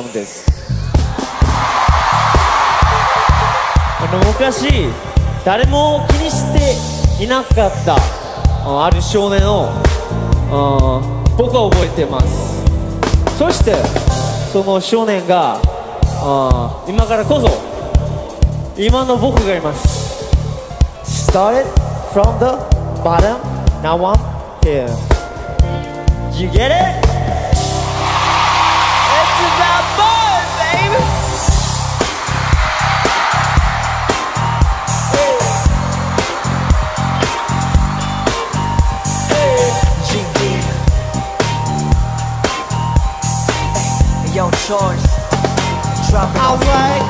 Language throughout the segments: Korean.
ゴンです。あの昔誰も気にしていなかったあある少年をあ僕は覚えてます。そしてその少年があ今からこそ今の僕がいます。Started from the bottom now I'm here. You get it? Yo, Charles, drop it Alright.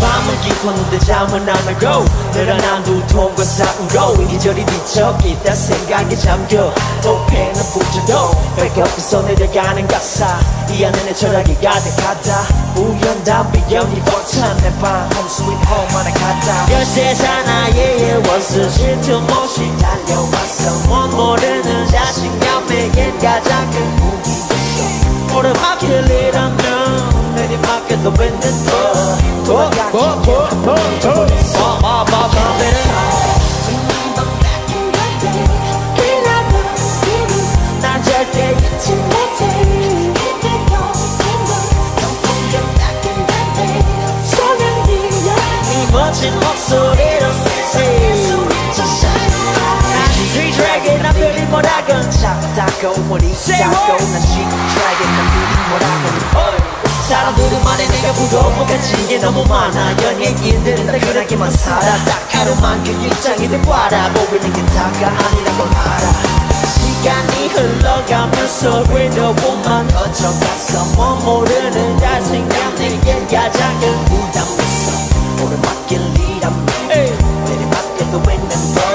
밤은 깊었는데 잠은 안 오고 늘어난 두통과 싸우고 이리저리 뒤척이다 생각에 잠겨. 또 펜은 붙여도 백업에서 내려가는 가사. 이 안에 내 철학이 가득하다. 우연 담비연이 벅찬 내방 Home sweet home 하나 가다. 열쇠 나의 원수 질투 없이 달려왔어. 못 모르는 자신감에 겐 가장 큰 모름 I can't let them down 내 밖에 또 뱉는 난 절대 잊지 못해 이 멋진 목소리. 건 작다고 머리 작고 난 미리 뭐라고? 사람들은 말해 내가 같은 게 너무 많아. 연예인들은 따끈하게만 살아. 딱 하루만 그 일장이들 바라보이는 게 다가 아니란 걸 알아. 시간이 흘러가면서 외로움만 커져갔어. 뭐 모르는 자신감 내게 가장 큰 부담했어. 오르막길 이라면 내리막길도 있는데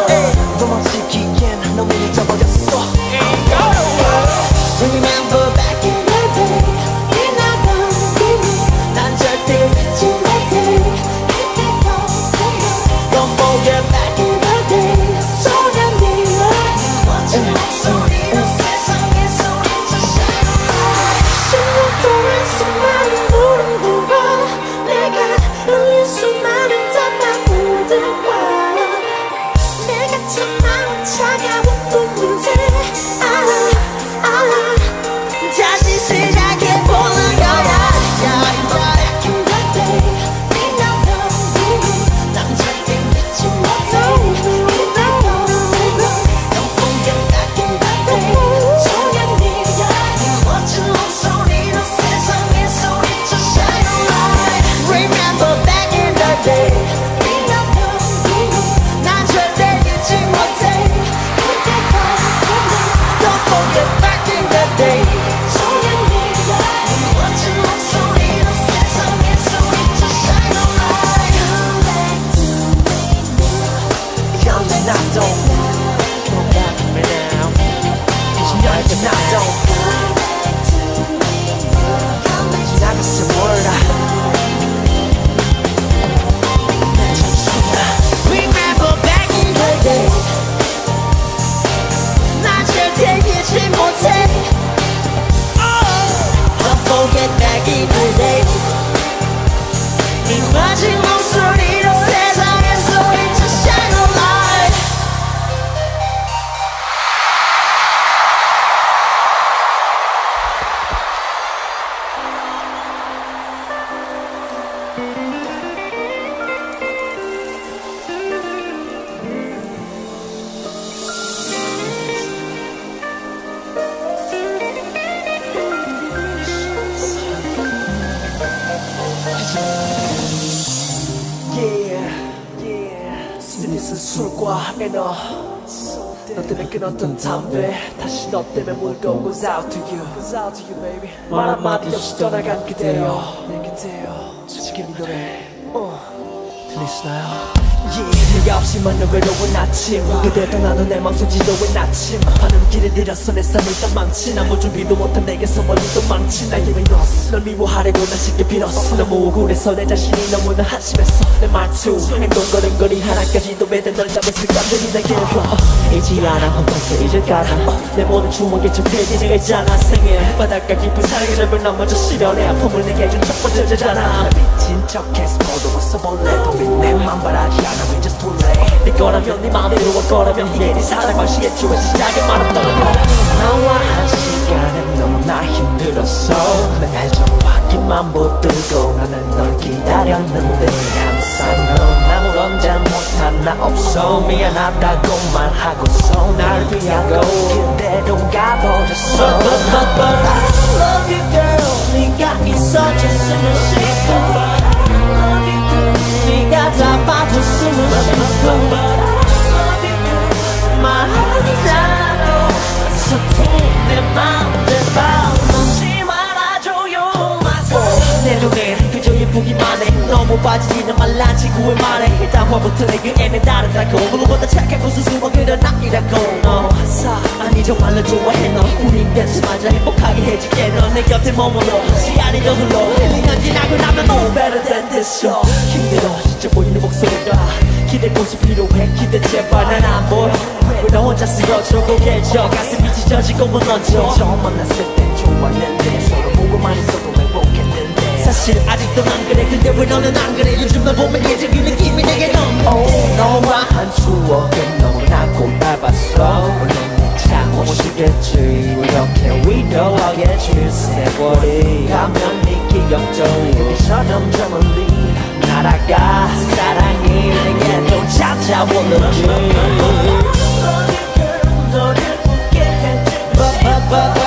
맘속 지도의 나침. 반은 길을 잃었어 내 삶을 다 망친 아무 준비도 못한 내게서 멀리도 망친 나 이미 놨어 널 미워하려고 난 쉽게 빌었어. 너무 억울해서 내 자신이 너무나 한심했어. 내 말투 행동 걸음걸이 하나까지도 매달 널 잡은 습관들이 내게 와 잊지 않아 어떻게 잊을까나 내 모든 추억에 적혀진 내가 있잖아 생애 바닷가 깊은 사랑의 절벽 넘어져 시련의 아픔을 내게 준첫 번째 여자잖아 미친 척해서 모두 웃어볼래 도내 바라지 않아 네 거라면 네 맘대로 올 거라면 이게 네 사랑 방식의 주의 시작에 말은 떨어져 너와 한 시간은 너무나 힘들었어. 맨날 전화기만 붙들고 나는 널 기다렸는데 항상 넌 아무런 잘못 하나 없어. 미안하다고 말하고서 날 위하고 그대로 가버렸어. But but but I love you girl. 네가 있어줬으면 싶어 네가 잡아 I love you. My so take them out, them out. 예쁘기만 해. 너무 빠지지는 말란 지구의 말해 일단 화부터 내그 애는 다르다고. 누구보다 착하고 스스로 그런 아니라고. 너 아니 정말로 좋아해. 너 우린 벤츠마저 행복하게 해줄게. 너내 곁에 머물러. 시간이 더 흘러. 1년 지나고 나면 no better than this show. 힘들어. 진짜 보이는 목소리가 기대 곳이 필요해. 기대 제발. 난 안 보여. 왜너 혼자 쓰러져? 고개 져 가슴이 찢어지고 무너져. 처음 만났을 땐 좋았는데 서로 보고만 있어도 행복했는데 사실 아직도 난 그래 근데 왜 너는 안 그래 요즘 널 보면 예전 그 느낌이 내게 너무 oh, 너와 한 추억은 너무나 고달봤어 물론 참 오시겠지 이렇게 위로하게 질세월이 가면 네 기억도 이렇게 점점 멀리 날아가 사랑이 내게 또 찾아오는지 너를 붙게 해나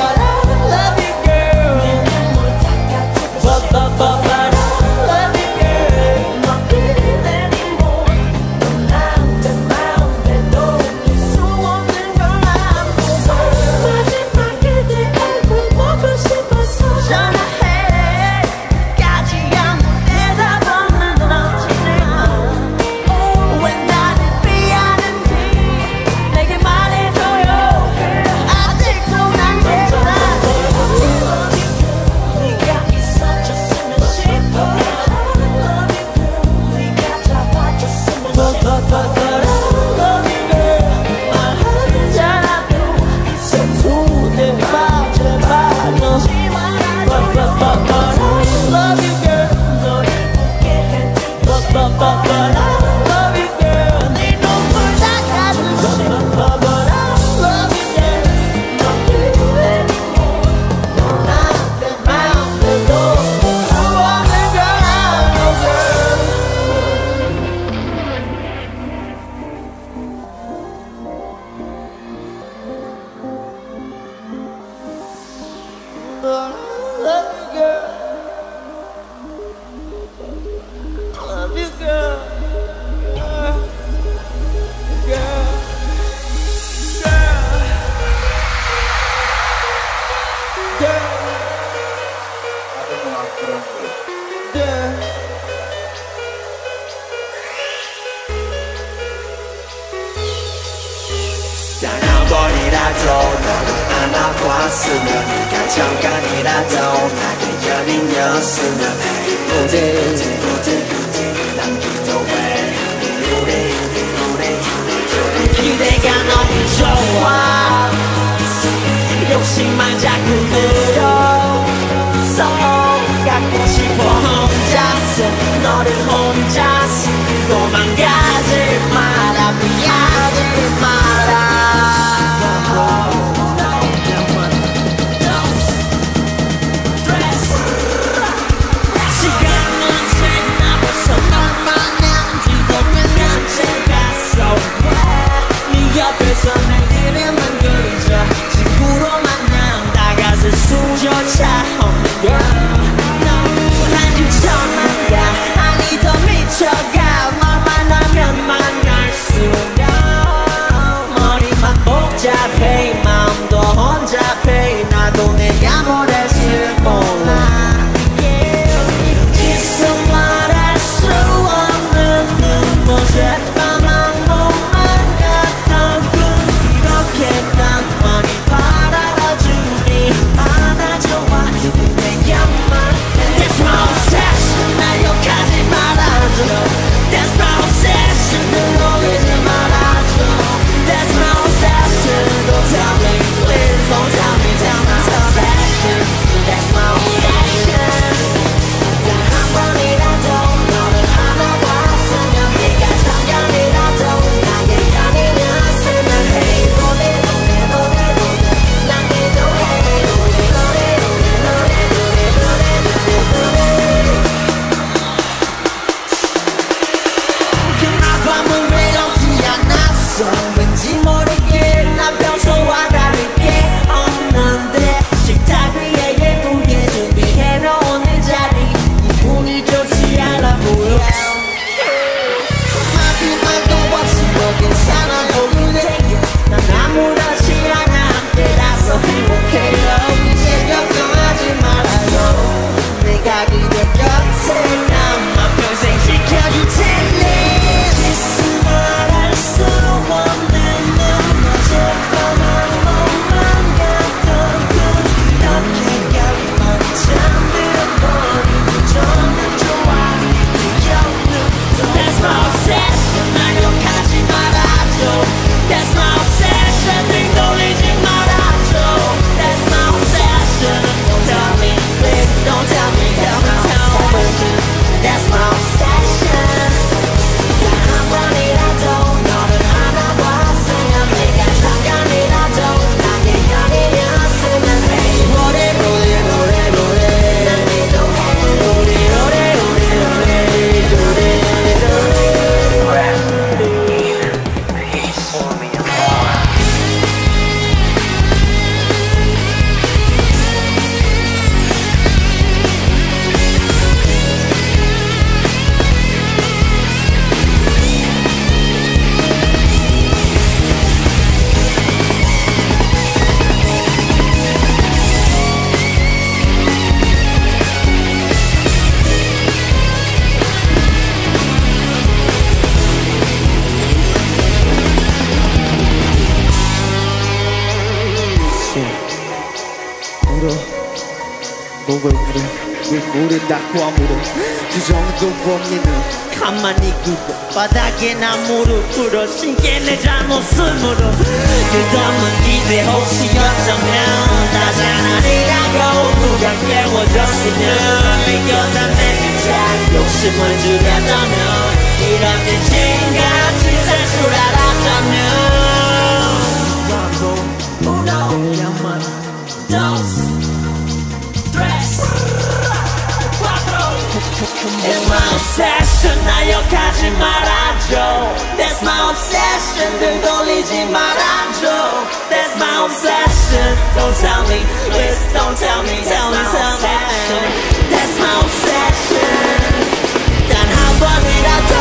나에게나 무릎 꿇어신게 내 잘못을 물어 끝없는 기대 혹시 어쩌면 나 잘하리라고 누가 깨워줬으면 이겨다 내자 욕심을 줄였다면 이렇게 생각이 살줄 알았다면 It's my obsession 나 욕하지 말아줘 That's my obsession 등 돌리지 말아줘 That's my obsession. Don't tell me, please don't tell me. Tell me, tell me. That's my obsession. 단 한 번이라도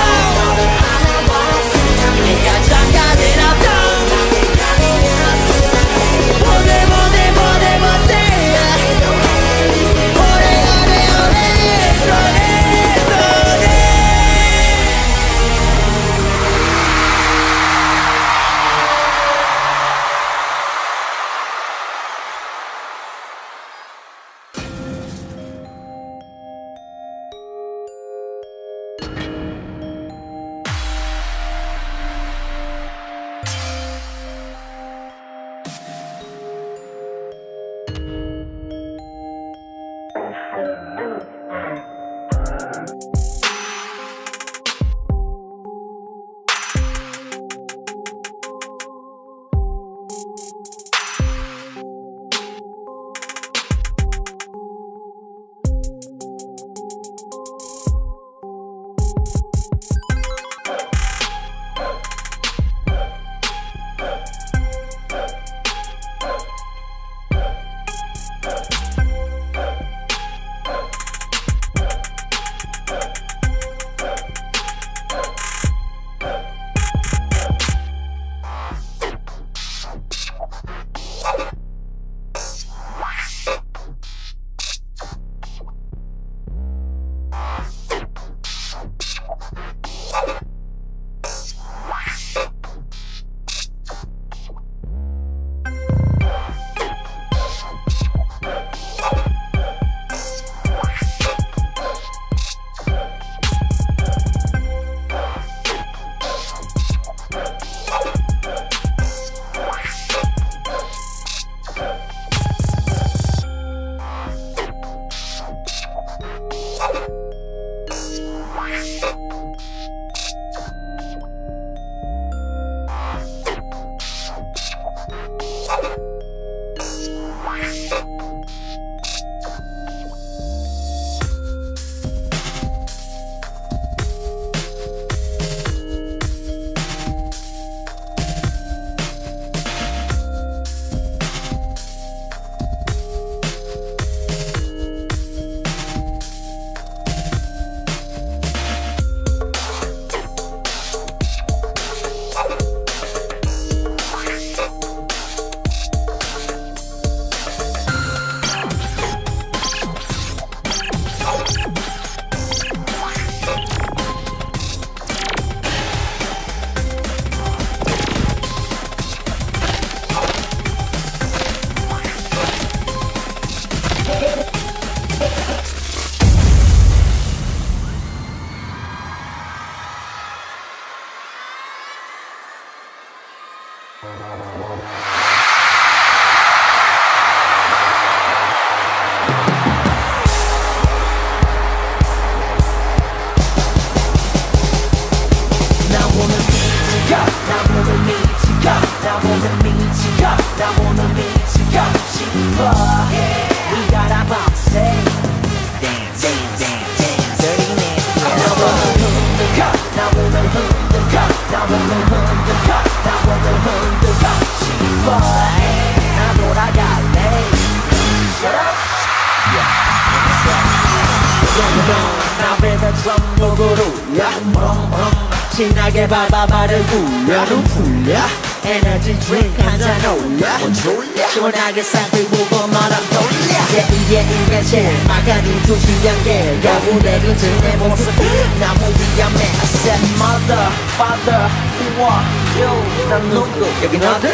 누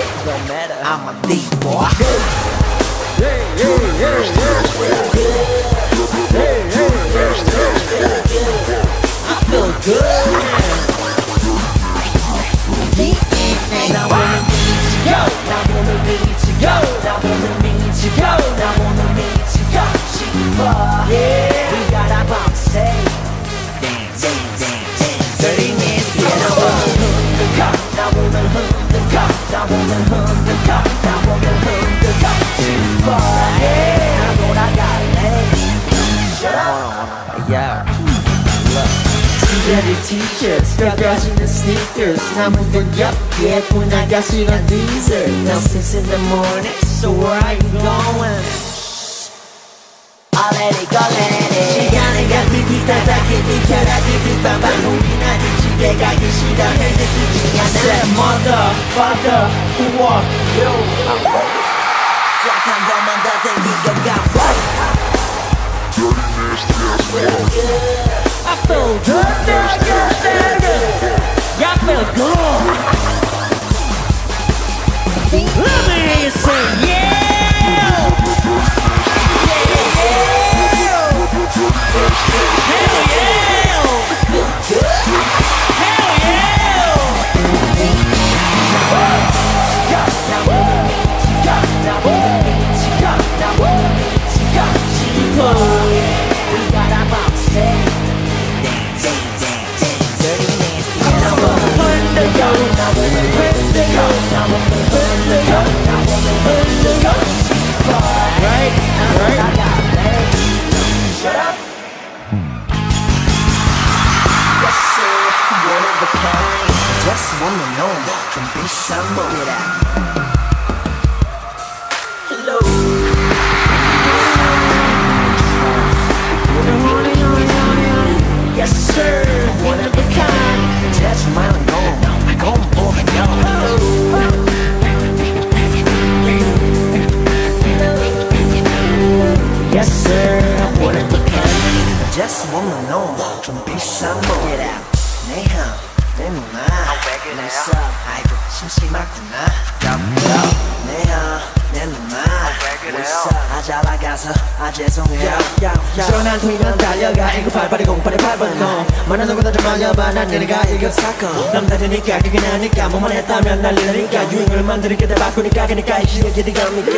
전한 통이면 달려가. 1988 08 8번 너. 만난 누구나 좀 알려봐. 난 내가 이거 사건. 남다르니까 그게 나니까 뭐만 했다면 난리나니까. 유행을 만드니까 다 바꾸니까 그니까. 이 시대 갑니까?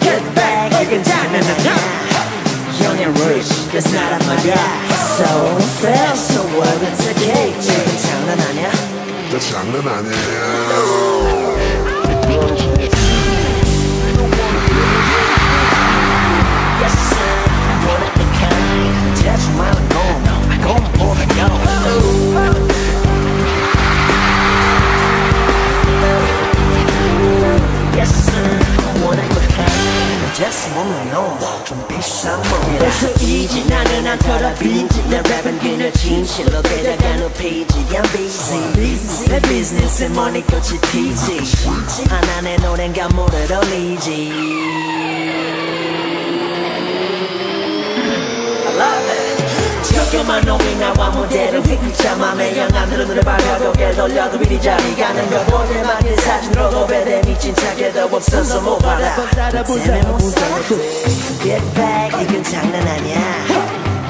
Get back 이건 장난아니야 Young and rich, that's not a my guy So fair, so what, it's okay. 이건 장난 아니야. 나 장난 아니에 벌써 이지 나는 않더라 빈지 내 랩은 그늘 진실로 되다가 높이지 I'm busy 내 비즈니스 머니 꽃이 피지 하나 내 노래가 물을 올리지 지겹게만 놈이 나와 무대를 휘휘자 맘에 영감들은 눈을 밝혀 고개 돌려도 이리 자리 가는 걸 보내 막힌 사진으로 고배대 미친 척해도 없어서 못 받아 때문에 못 살아도 Get back. 이건 장난 아니야.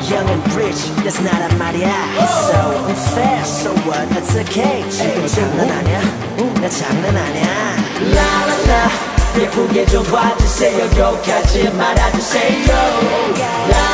Young and rich, that's not a 말이야. So unfair, so what, it's okay. 이건 장난 아니야. 나 장난 아니야. 라라라. 예쁘게 좀 봐주세요. 욕하지 말아주세요. 라라라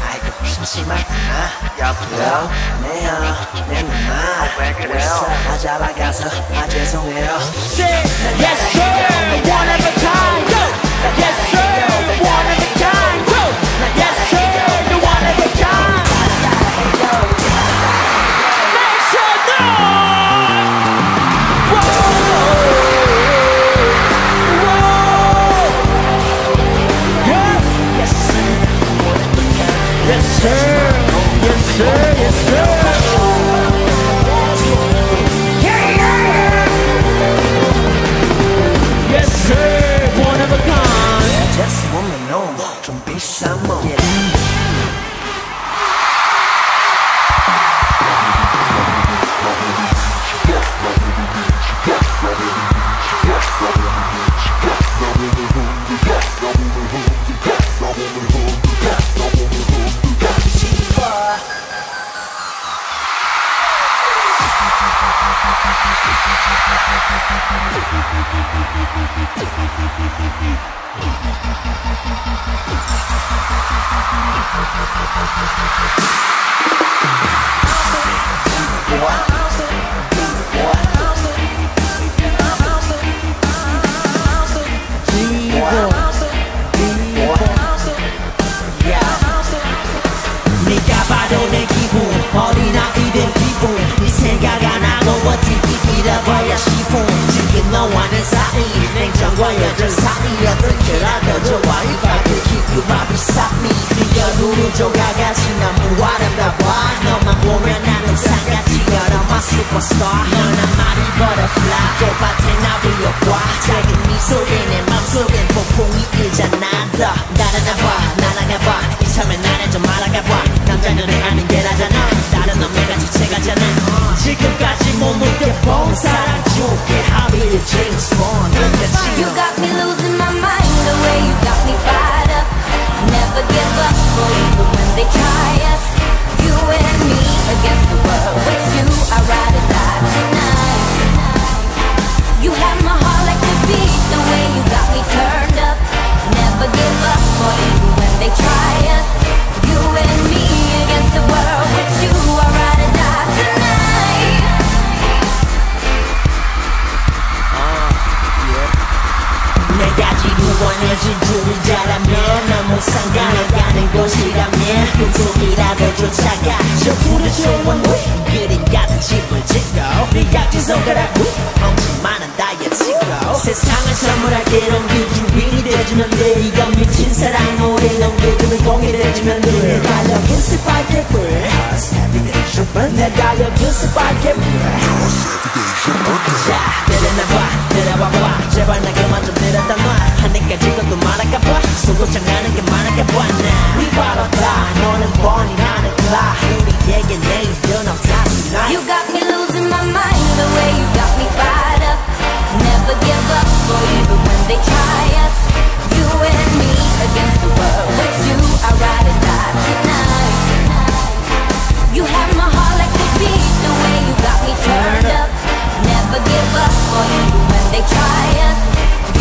하구나 여보요 내요 내 누나 아 잘나가서 아 죄송해요 Yes sir, one of a kind. Yes sir, one of a kind. Shit! wanna 여전 사이 어떻게라도 좋아 If I could keep you my beside me 네 얼굴은 조각같이 너무 아름다워 너만 보면 난 우산같이 my superstar 너는 말이. butterfly 꽃밭에 나 불려봐 작은 미소에 내 맘속엔 폭풍이 일잖아. 더 날아가봐 날아가봐. 이참에 나를 좀 알아가봐. 남자들이 아는 게 나잖아. 다른 놈매가 주체가잖아. 지금까지 못 느껴본 사랑 줄게 I'll be on, look at you. You got me losing my mind the way you got me fired up. Never give up for even when they try us. You and me against the world. With you, I ride or die tonight. You have my heart like the beat, the way you got me turned up. Never give up for even when they try us. You and me. 원해진 줄이자라면 너무 상관없가는 곳이라면 꿈이라도 쫓아가. 저 불을 좋은 그림 같은 집을 짓고 네 약지 손가락 위 엄청 많은 다이어트고 세상을 선물할게 넌그 주인이 돼주는데 이건 미친 사랑 노래 넌 그림을 공유해주면 돼 달려 그 스파이크 불내그 스파이크 불 자, 내려놔봐, 내려와봐 제발 나 그만 좀 내려다 놔 하늘까지 것도 많을까봐 소고장하는 게 많을까봐 나 위바라다 너는 뻔히 나는 클라 우리에게 내일은 없다 tonight You got me losing my mind the way you got me fired up. Never give up for even when they try us. You and me against the world. With you, I'd rather die tonight. You have my heart like a beat the way you got me turned up. Never give up for even when they try us.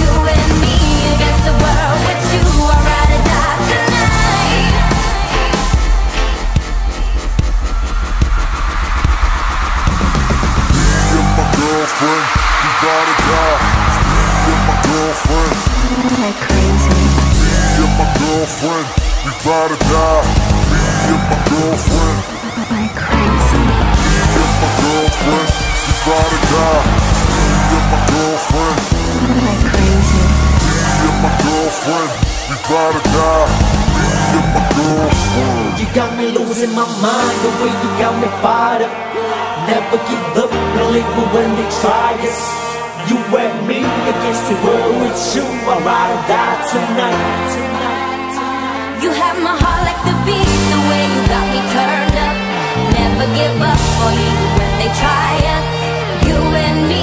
You and me against the world. With you, I'd rather die tonight. and my girlfriend, we gotta die. Me and my girlfriend, like crazy. me and my girlfriend, we gotta die. Me and my girlfriend, Like crazy. me and my girlfriend, we gotta die. Me my girlfriend, Like crazy. me and my girlfriend, we gotta die. Me and my girlfriend. You got me losing my mind the way you got me fired up. Never give up, believe it when they try us. You and me against the world with you. I'd rather die tonight. You have my heart like the beat, the way you got me turned up. Never give up for you when they try us. You and me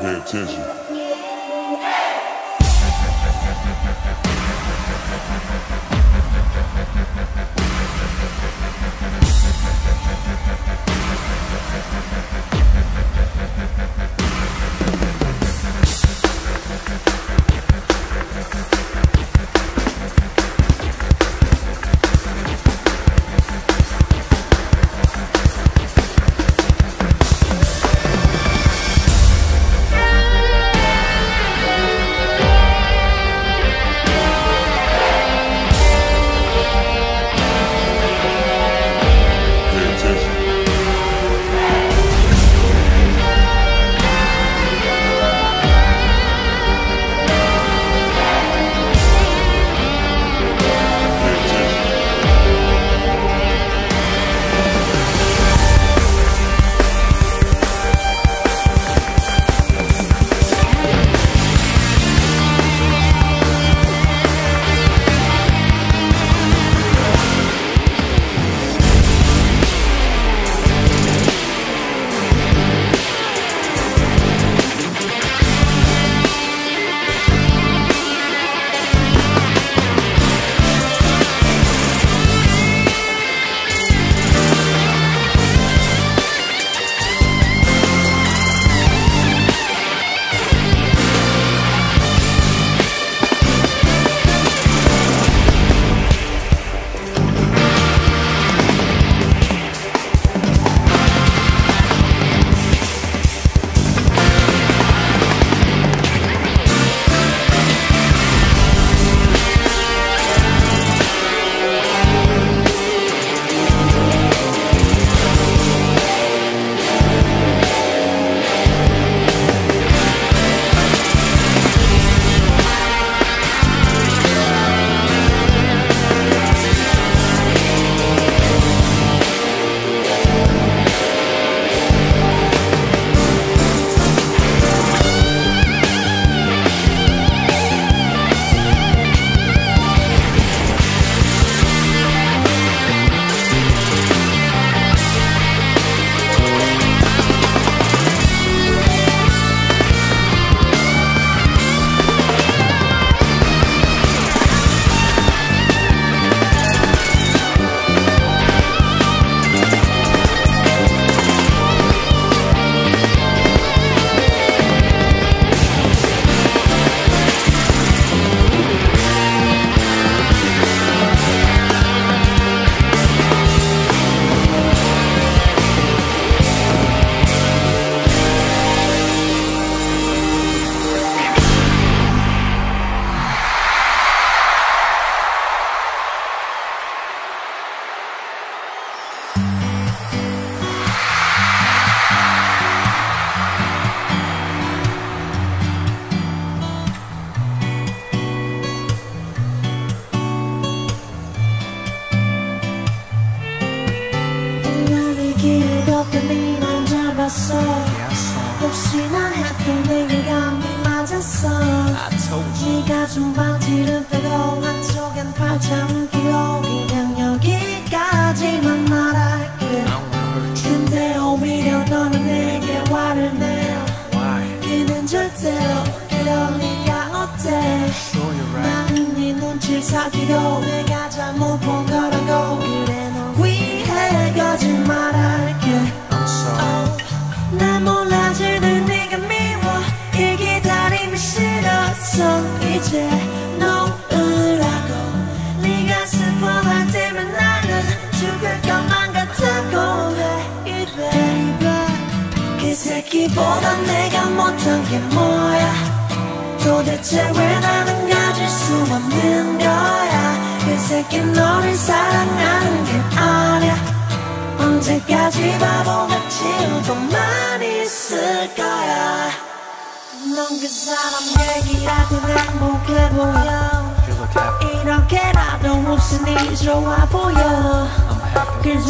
Pay attention.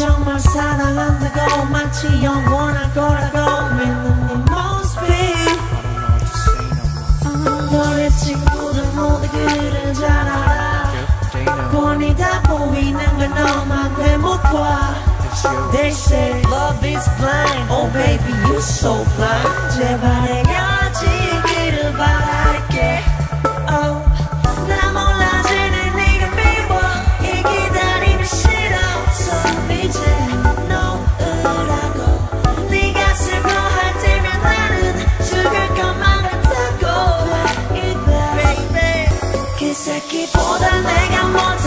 그 정말 사랑한다고 마치 영원할 거라고 믿는 네 모습이 너의 친구들 모두 그를 잘 알아 뻔히 다 보이는 걸 너만 왜못 봐 They say love is blind Oh baby you so blind 제발 헤어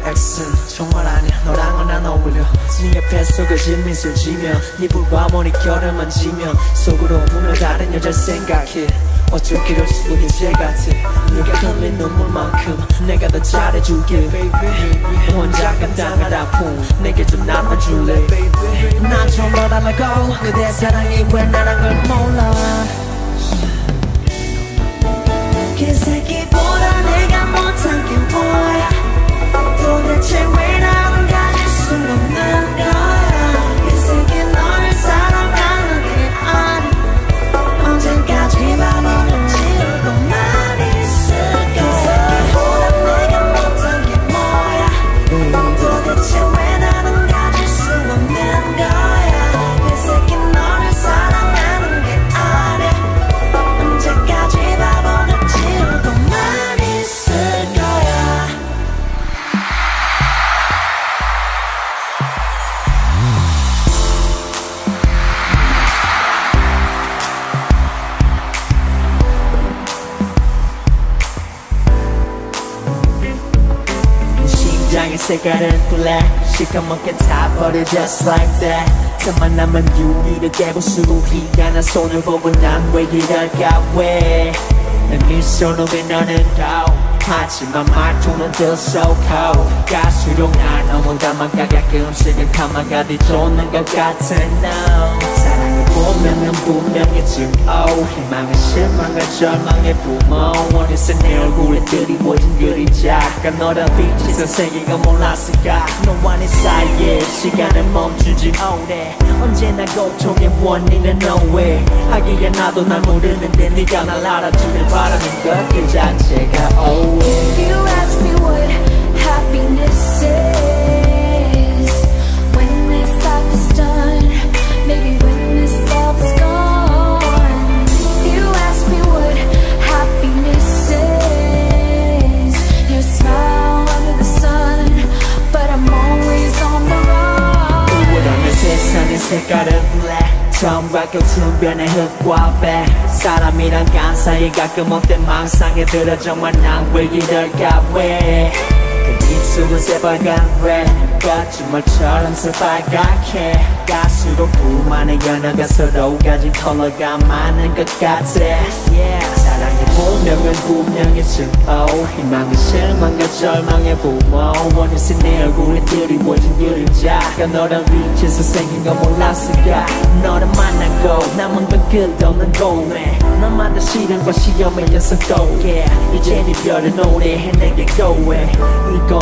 그 엑스는 정말 아니야. 너랑은 안 어울려. 네 옆에 속을 미술 지며. 네 불과 머리 결을 만지며. 속으로 보며 다른 여자 생각해. 어쩜 그럴 수 있지 같아. 네가 흘린 눈물만큼 내가 더 잘해줄게 baby. 혼자가 당할 아픔 내게 좀 나눠줄래 baby. 난좀 너달라고 그대 사랑이 왜 나란 걸 몰라. 그 새끼보다 내가 못한 게 뭐야 도대체 왜 나는 가질 수 없는 거 심장의 색깔은 black 시커멓게 타버려 just like that 틈만 남은 유리를 깨고 수리가 난 손을 보고 난 왜 이럴까 왜내 미소는 왜 너는 고 하지만 말투는 들썩하고 갈수록 날 너무 닮아가 가끔씩은 가마가 뒤쫓는 것 같아 no 사랑을 보면은 분명히 증오 희망은 실망과 절망의 부모 어느새 내 얼굴에 드리워진 그림자가 너란 빛에서 세계가 몰랐을까? 너와 내 사이에 시간은 멈추지 오래. 언제나 고통의 원인은 너왜 하기야 나도 날 모르는데 네가 날 알아주길 바라는 것 그 자체가 oh If you ask me what happiness is, 색깔은 black 처음과 끝은 변의 흙과 배 사람이란 간사이 가끔 어때 망상에 들어 정말 난 왜 이럴까 왜그 입술은 새빨간 red 거짓말처럼 새빨갛게 갈수록 둘만의 연어가 서로 가진 컬러가 많은 것 같아 yeah. 사랑의 본명은 분명히 증오 희망은 실망과 절망의 부모. 어느새 내 얼굴에 드리워진 그림자가 너란 위치에서 생긴 건 몰랐을까? 너를 만나고 남은 건 끝없는 고뇌 너마다 시련과 시험의 yeah. 이젠 이별의 노래해 내게 고해. 이건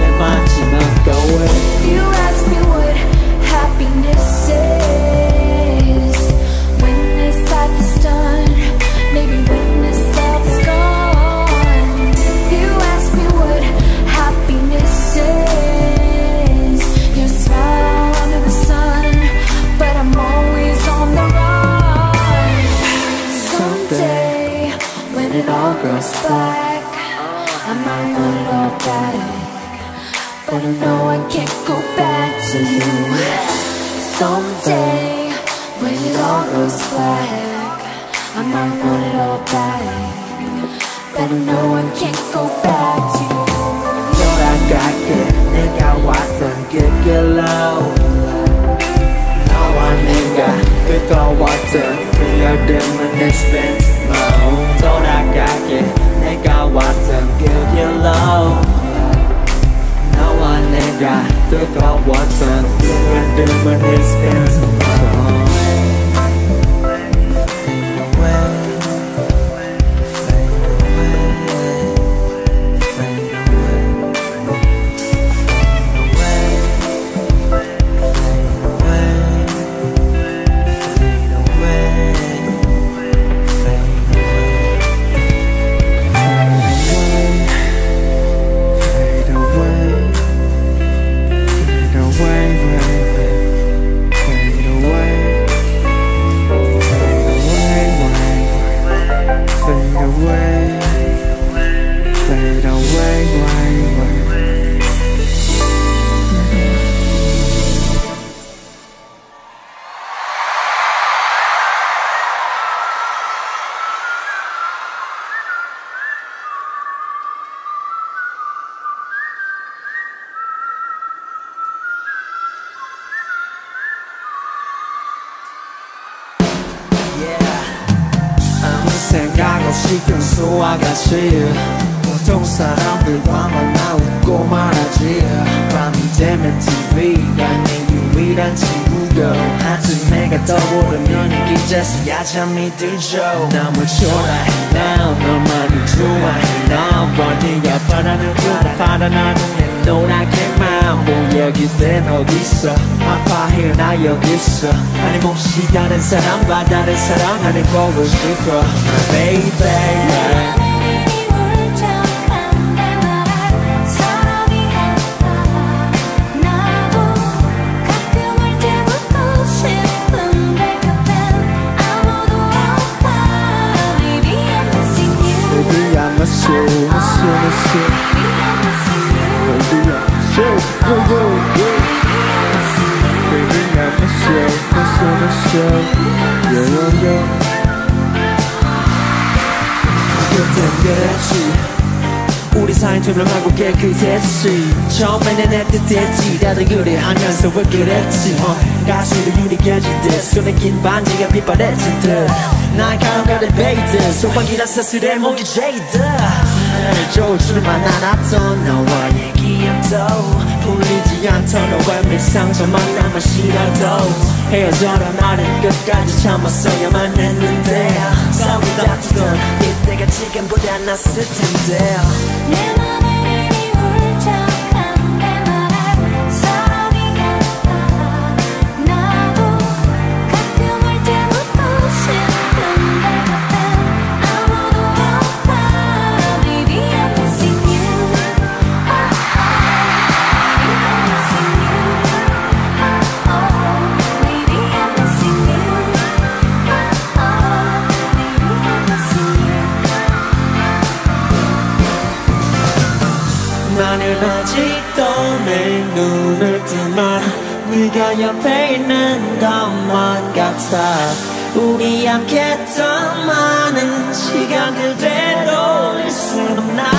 내 마지막 고해. If you ask me what happiness 나는 아직도 내 눈을 뜨면 네가 옆에 있는 것만 같아. 우리 함께 했던 많은 시간들대로 일수없나?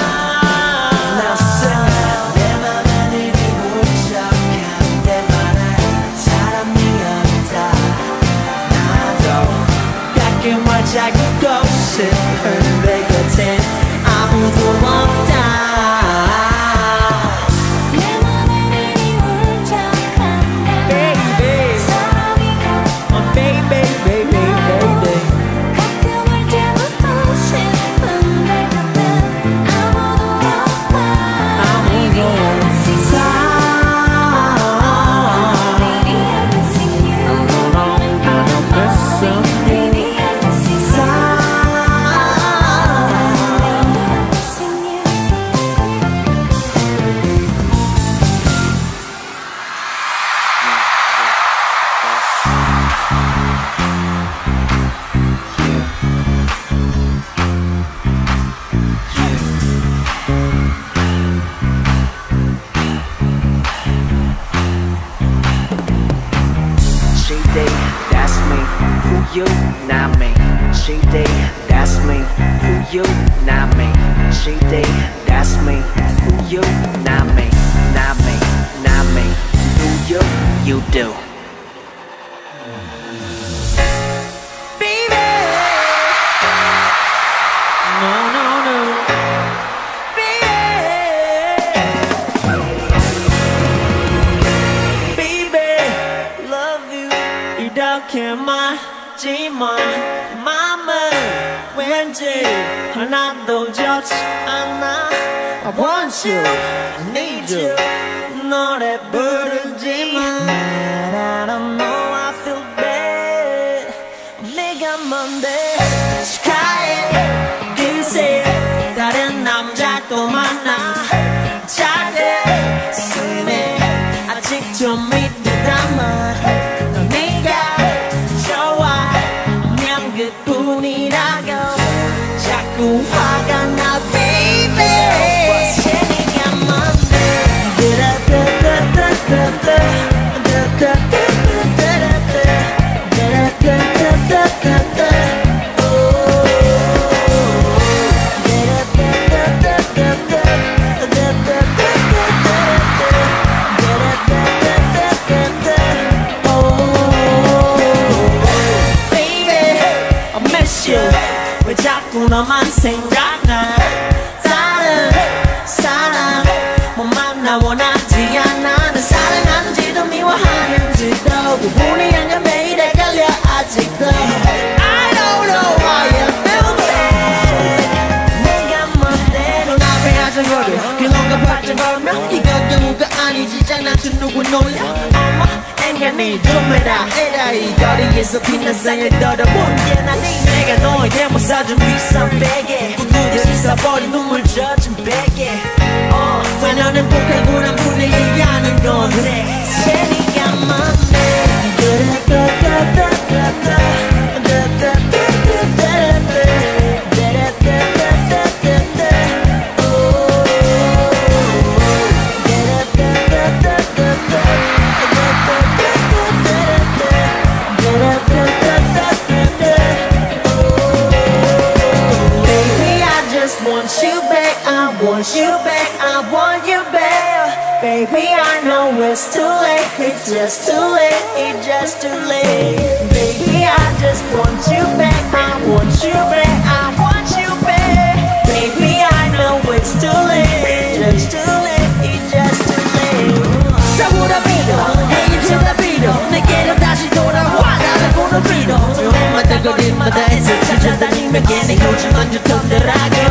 want you back, I want you back, I want you back. Baby, I know it's too late, just too late, it's just too late. 사우라 비도, 헤이 주다 비도, 내게로 다시 돌아와, 나를 보는 비도. 조금만 떨거림마다 해서 찾아다니며 걔네 요즘 완전 던들하게.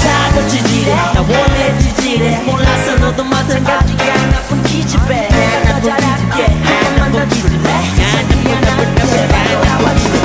차고 지지래, 나 원해 지지래, 몰랐어 너도 마찬가지야, 나쁜 기집애. watch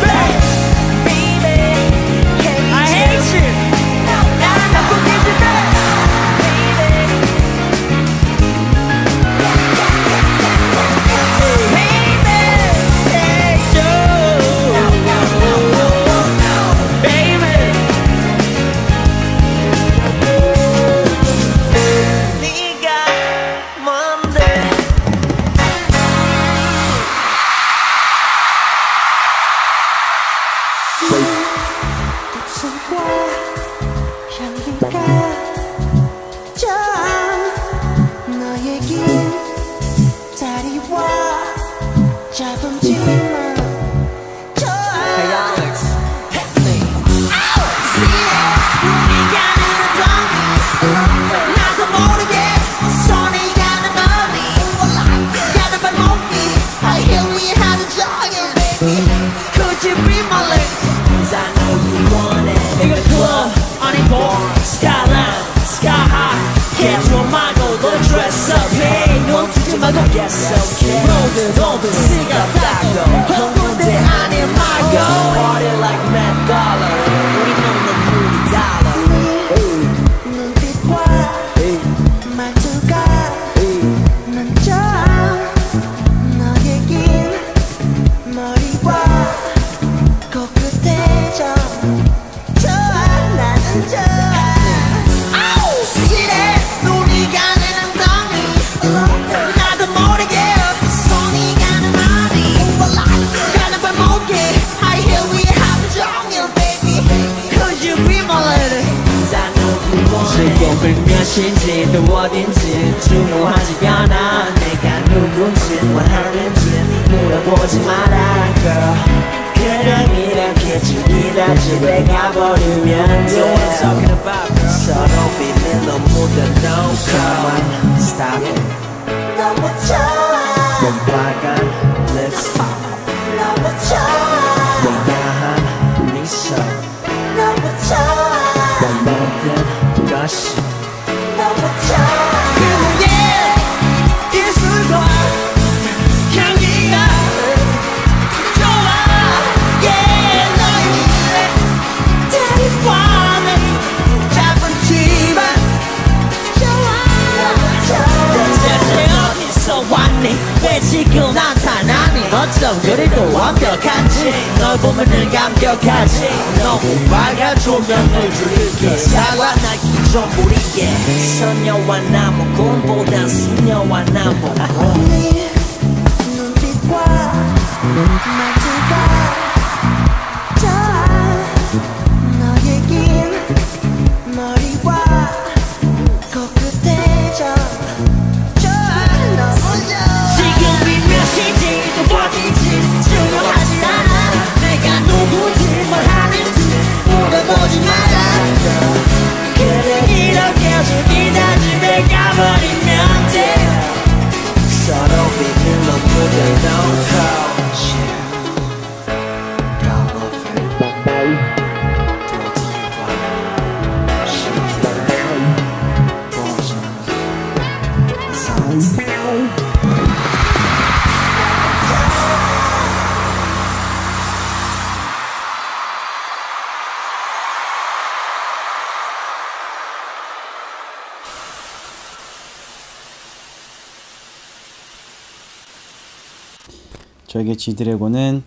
저에게 지드래곤은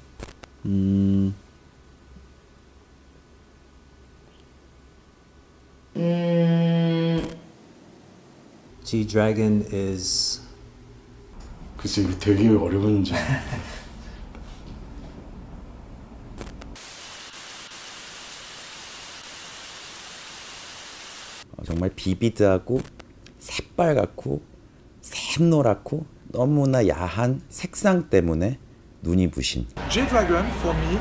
음, G Dragon is 글쎄 이게 되게 어려운 문제. 어, 정말 비비드하고 새빨갛고 샘노랗고 너무나 야한 색상 때문에 눈이 부신 J-Dragon, for me,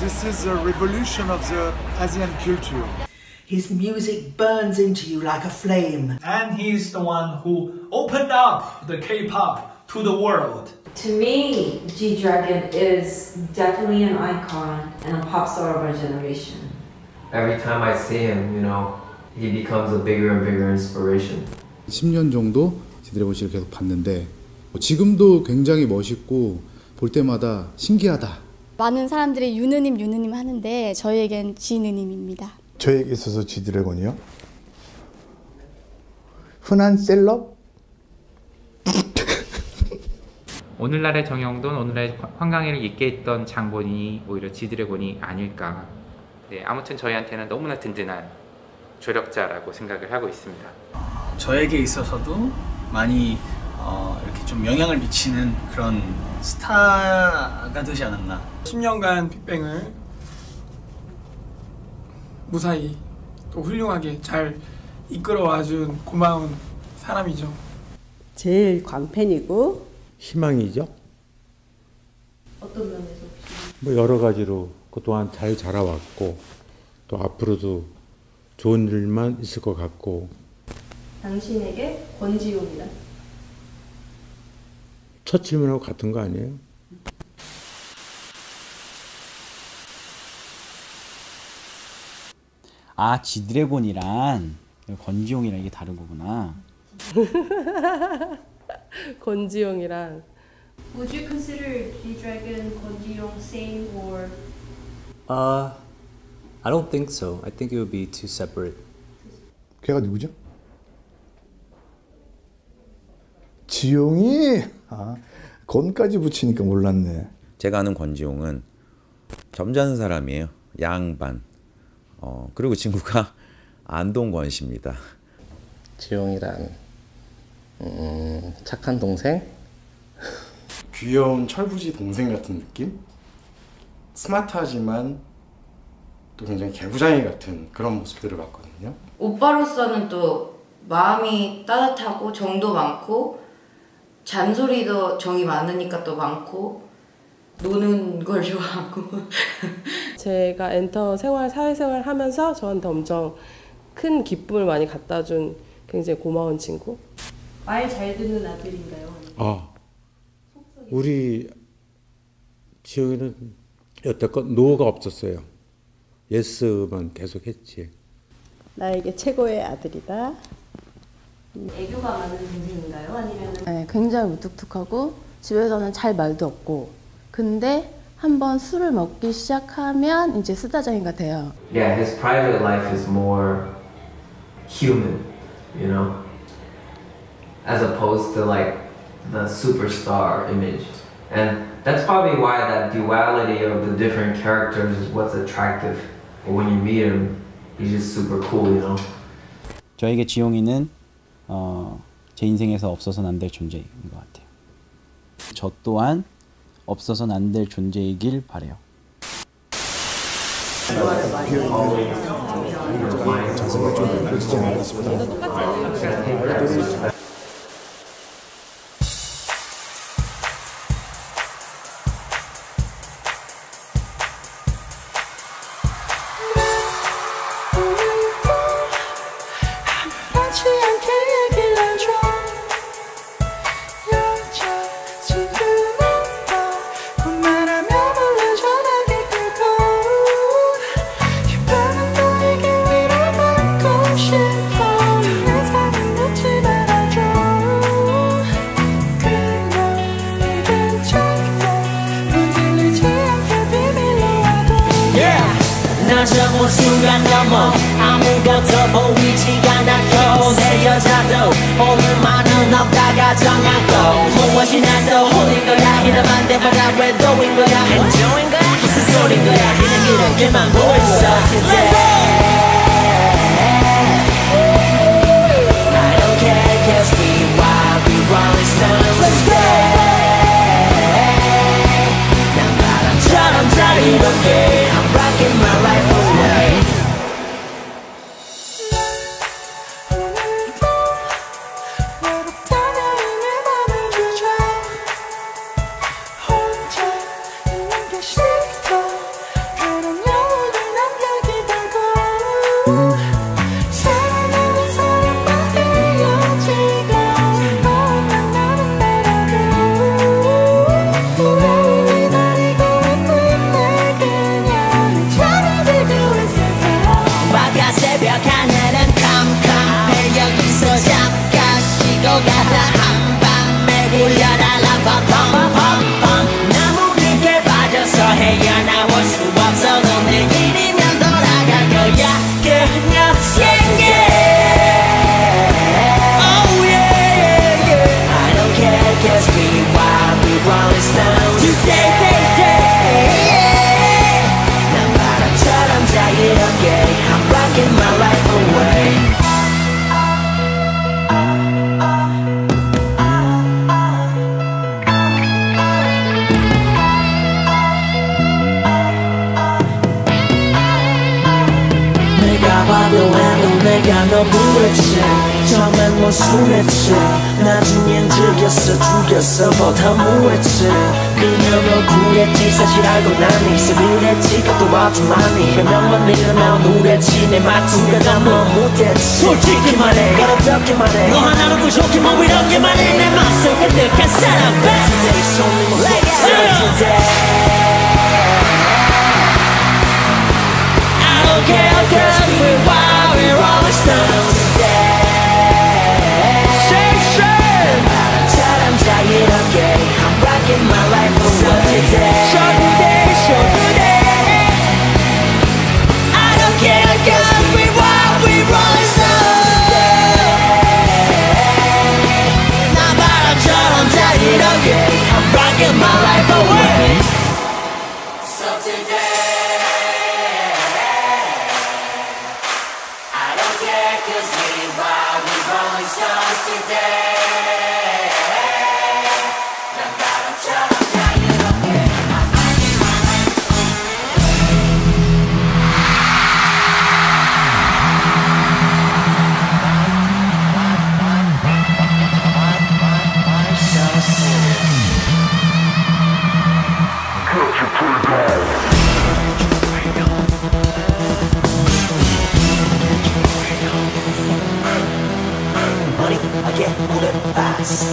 this is a revolution of the Asian culture. His music burns into you like a flame. And he's the one who opened up the K-pop to the world. To me, G Dragon is definitely an icon and a pop star of our generation. Every time I see him, you know, he becomes a bigger and bigger inspiration. 10년 정도 지드래곤 씨를 계속 봤는데 뭐 지금도 굉장히 멋있고 볼 때마다 신기하다. 많은 사람들이 유느님 유느님 하는데 저희에겐 지느님입니다. 저에게 있어서 지드래곤이요? 흔한 셀럽? 오늘날의 정영돈, 오늘날의 황강희를 잇게 했던 장본인이 오히려 지드래곤이 아닐까. 네, 아무튼 저희한테는 너무나 든든한 조력자라고 생각을 하고 있습니다. 저에게 있어서도 많이 어, 이렇게 좀 영향을 미치는 그런 스타가 되지 않았나. 10년간 빅뱅을 무사히 또 훌륭하게 잘 이끌어와준 고마운 사람이죠. 제일 광팬이고 희망이죠. 어떤 면에서 뭐 여러 가지로 그동안 잘 자라왔고 또 앞으로도 좋은 일만 있을 것 같고 당신에게 권지용이란? 첫 질문하고 같은 거 아니에요? 아 지드래곤이란 건지용이랑 이게 다른 거구나. 권지용이랑 Would you consider G Dragon, 권지용 same or uh I don't think so. I think it would be two separate. 걔가 누구죠? 지용이 아 건까지 붙이니까 몰랐네. 제가 아는 권지용은 점잖은 사람이에요. 양반. 어, 그리고 친구가 안동권 씨입니다. 지용이란 음, 착한 동생? 귀여운 철부지 동생 같은 느낌? 스마트하지만 또 굉장히 개구장이 같은 그런 모습들을 봤거든요. 오빠로서는 또 마음이 따뜻하고 정도 많고 잔소리도 정이 많으니까 또 많고 노는 걸 좋아하고. 제가 엔터 생활 사회생활 하면서 저한테 엄청 큰 기쁨을 많이 갖다 준 굉장히 고마운 친구. 말 잘 듣는 아들인가요? 아 우리 지영이는 여태껏 노가 없었어요. 예스만 계속 했지. 나에게 최고의 아들이다. 애교가 많은 동생인가요? 아니면 네, 굉장히 무뚝뚝하고 집에서는 잘 말도 없고 근데 한번 술을 먹기 시작하면 이제 쓰다자인 같아요. Yeah, his private life is more human, you know, as opposed to like the superstar image. And that's probably why that duality of the different characters is what's attractive. When you meet him, he's just super cool, you know. 저에게 지용이는 어, 제 인생에서 없어서는 안 될 존재인 것 같아요. 저 또한 없어서는 안될 존재이길 바래요.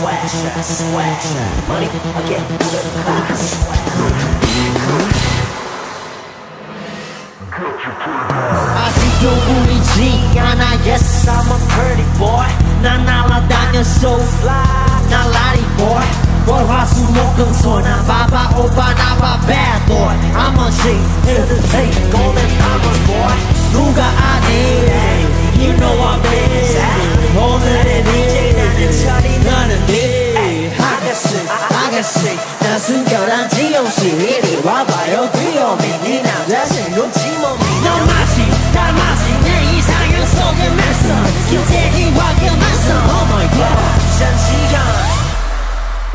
swag, swag. Money, I get rid of swag. 아직도 보이지 않아 Yes I'm a pretty boy 난 날아다녀 so fly 날라리 boy 월화수목금토나 바바 오빠 나봐 bad boy I'm a G entertain golden hours boy 누가 아니 You know I'm big 오늘은 이제 나는 철이 너는 네 아가씨 아가씨 나 순결한 지용씨 이리 와봐요 귀요미 네 남자신 눈치 못미 너 마치 닮았지 내 이상형 속에 냈어 기대기 확연했어 Oh my god 장시간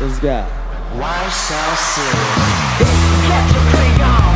Let's go. Why so serious? Get your crayon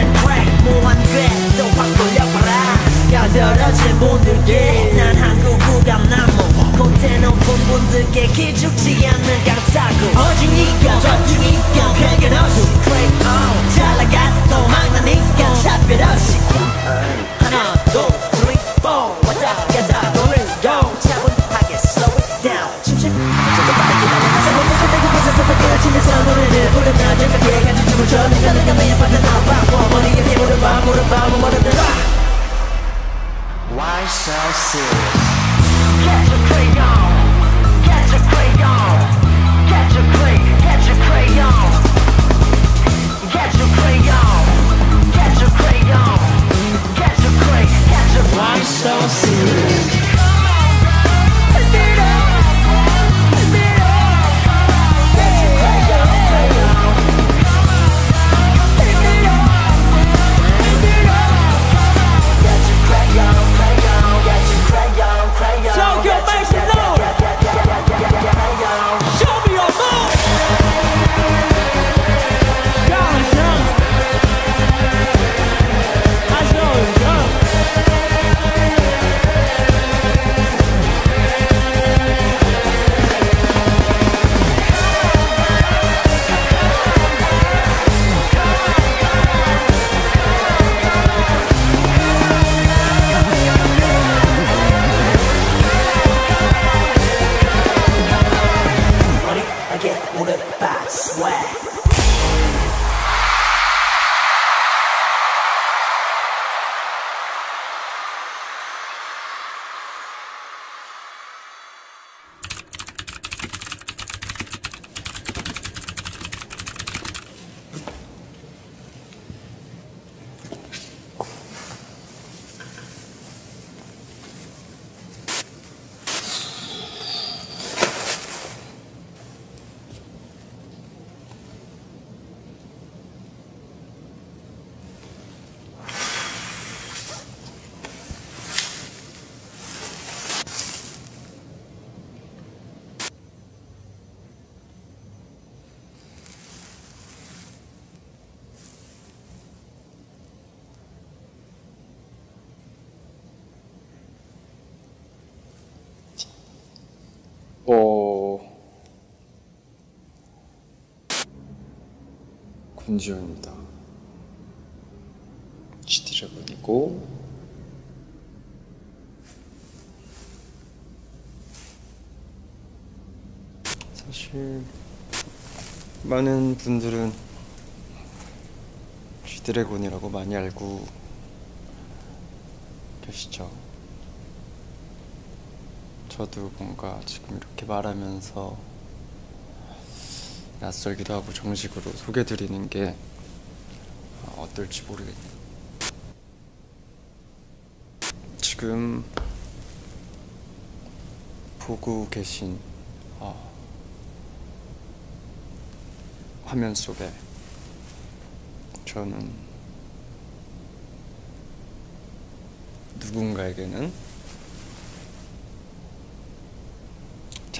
여들어진 분들께 난 한국 구감 나무. 콘테 높은 분들께 기죽지 않는 강사고 어지니까 저지니까 괜찮 없이 crack on 잘 나가도 막나니까 차별 없이. 하나 둘 three four. 왔다 갔다. 돌려 차분하게 slow it down. 침침 지면서 노래를 부르며 즐겁게 같이 춤을 춰. 내가 내가 매일 받는 나와. 머리에 비 물어봐. 물어봐. 뭐 뭐라 myself serious. Get your crayon, Get your crayon, Get your cray, Get your crayon, Get your crayon, Get your crayon, Get your cray, so serious? 어... 권지현입니다. GT레븐이고 사실 많은 분들은 G드래곤이라고 많이 알고 계시죠. 저도 뭔가 지금 이렇게 말하면서 낯설기도 하고 정식으로 소개드리는 게 어, 어떨지 모르겠네요. 지금 보고 계신 어, 화면 속에 저는 누군가에게는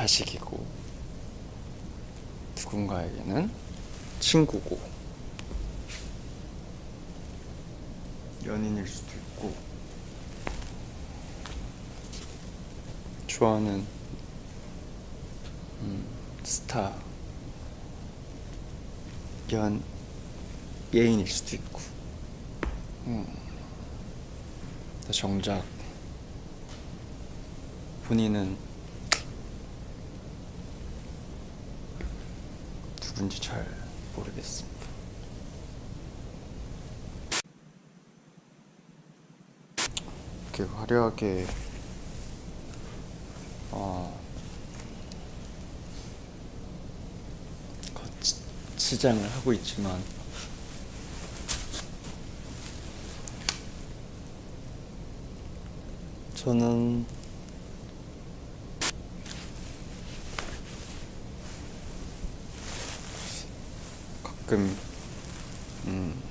자식이고 누군가에게는 친구고 연인일 수도 있고 좋아하는 음, 스타 연 예인일 수도 있고 음, 정작 본인은 누군지 잘 모르겠습니다. 이렇게 화려하게 어, 거치장을 하고 있지만 저는 가끔 음,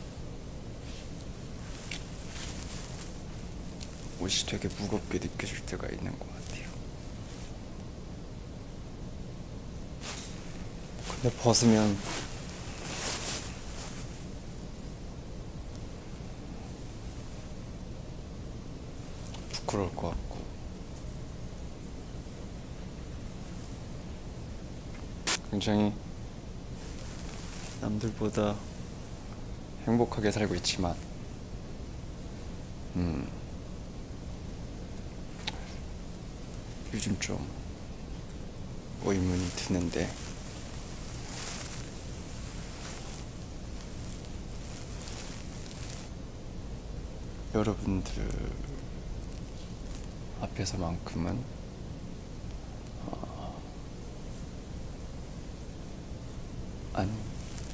옷이 되게 무겁게 느껴질 때가 있는 것 같아요. 근데 벗으면 부끄러울 것 같고 굉장히 남들보다 행복하게 살고 있지만 음 요즘 좀 의문이 드는데 여러분들 앞에서만큼은 어, 아니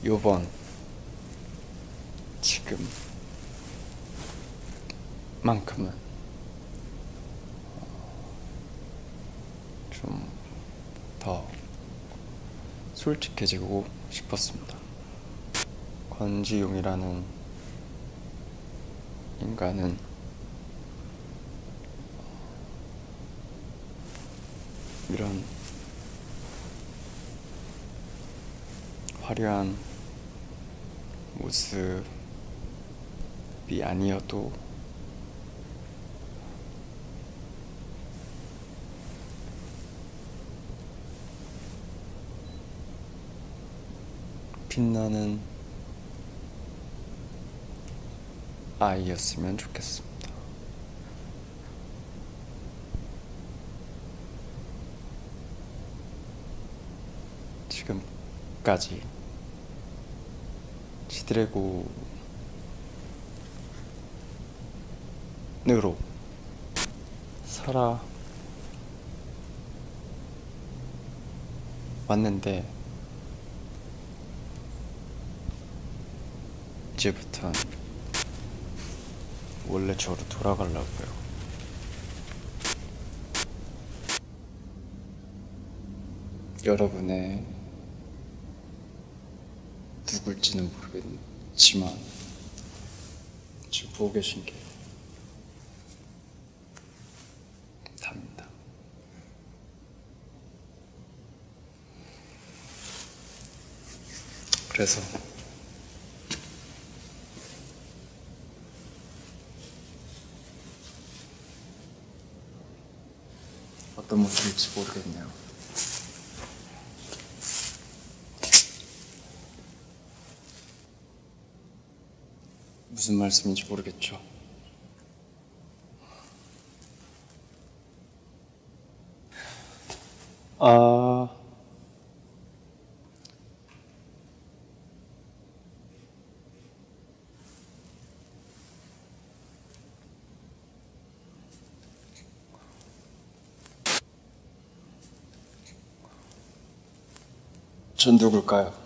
요번 지금 만큼은 좀 더 솔직해지고 싶었습니다. 권지용이라는 인간은 이런 화려한 모습이 아니어도 빛나는 아이였으면 좋겠습니다. 지금까지 지드래곤으로 살아 왔는데 이제부턴 원래 저로 돌아가려고요. 여러분의 누굴지는 모르겠지만 지금 보고 계신 게 답니다. 그래서 어떤 모습일지 모르겠네요. 무슨 말씀인지 모르겠죠. 아, 전 누굴까요?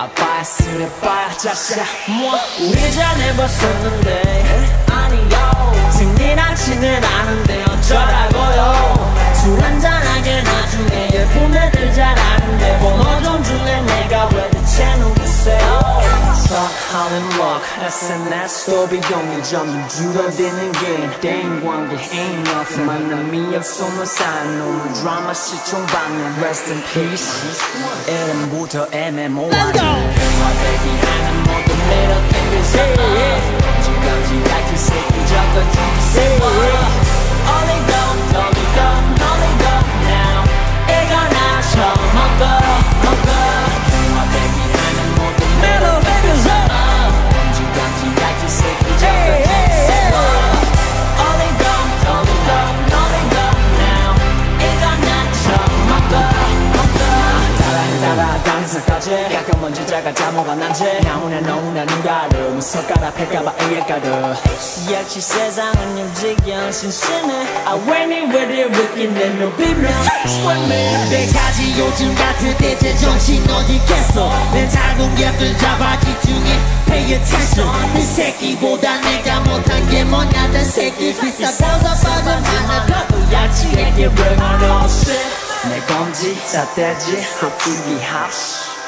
아빠의 술에 빠져자 뭐, 우리 잘 해봤었는데. 아니요. 승리 나지는 않은데 어쩌라고요. 술 한잔하게 나중에 예쁜 애들 잘 아는데 번호 좀 줄래? 내가 왜 대체 누구세요? Park Hanımlar Esenler Storbyon Can Dura denen gen Den wangi en nothing Meine Mia Sonne sein Und Drama shit schon bangen Rest in peace Eren Butter MMO Let's go! My baby The middle fingers Hey, hey! 지금지 like to say 이자가 주기 세워 All they dumb, all they now 약간 먼지자가 잠어가 난채 나오네 너무나 누가를 무섭가라 앞에까봐 애약가를. 역시 세상은 움직여 신신해. I went in with it 웃긴 내 눈빛면 내가지 요즘 같은 때제 정신 어디 있겠어? 내 작은 갭들 잡아 집중해 pay attention. 네 새끼보다 내가 못한 게 뭐냐 단 새끼. 비싸 싸우다 빠져 하나 야치에게 왜말 없이 내 검지 사대지 합주기 합시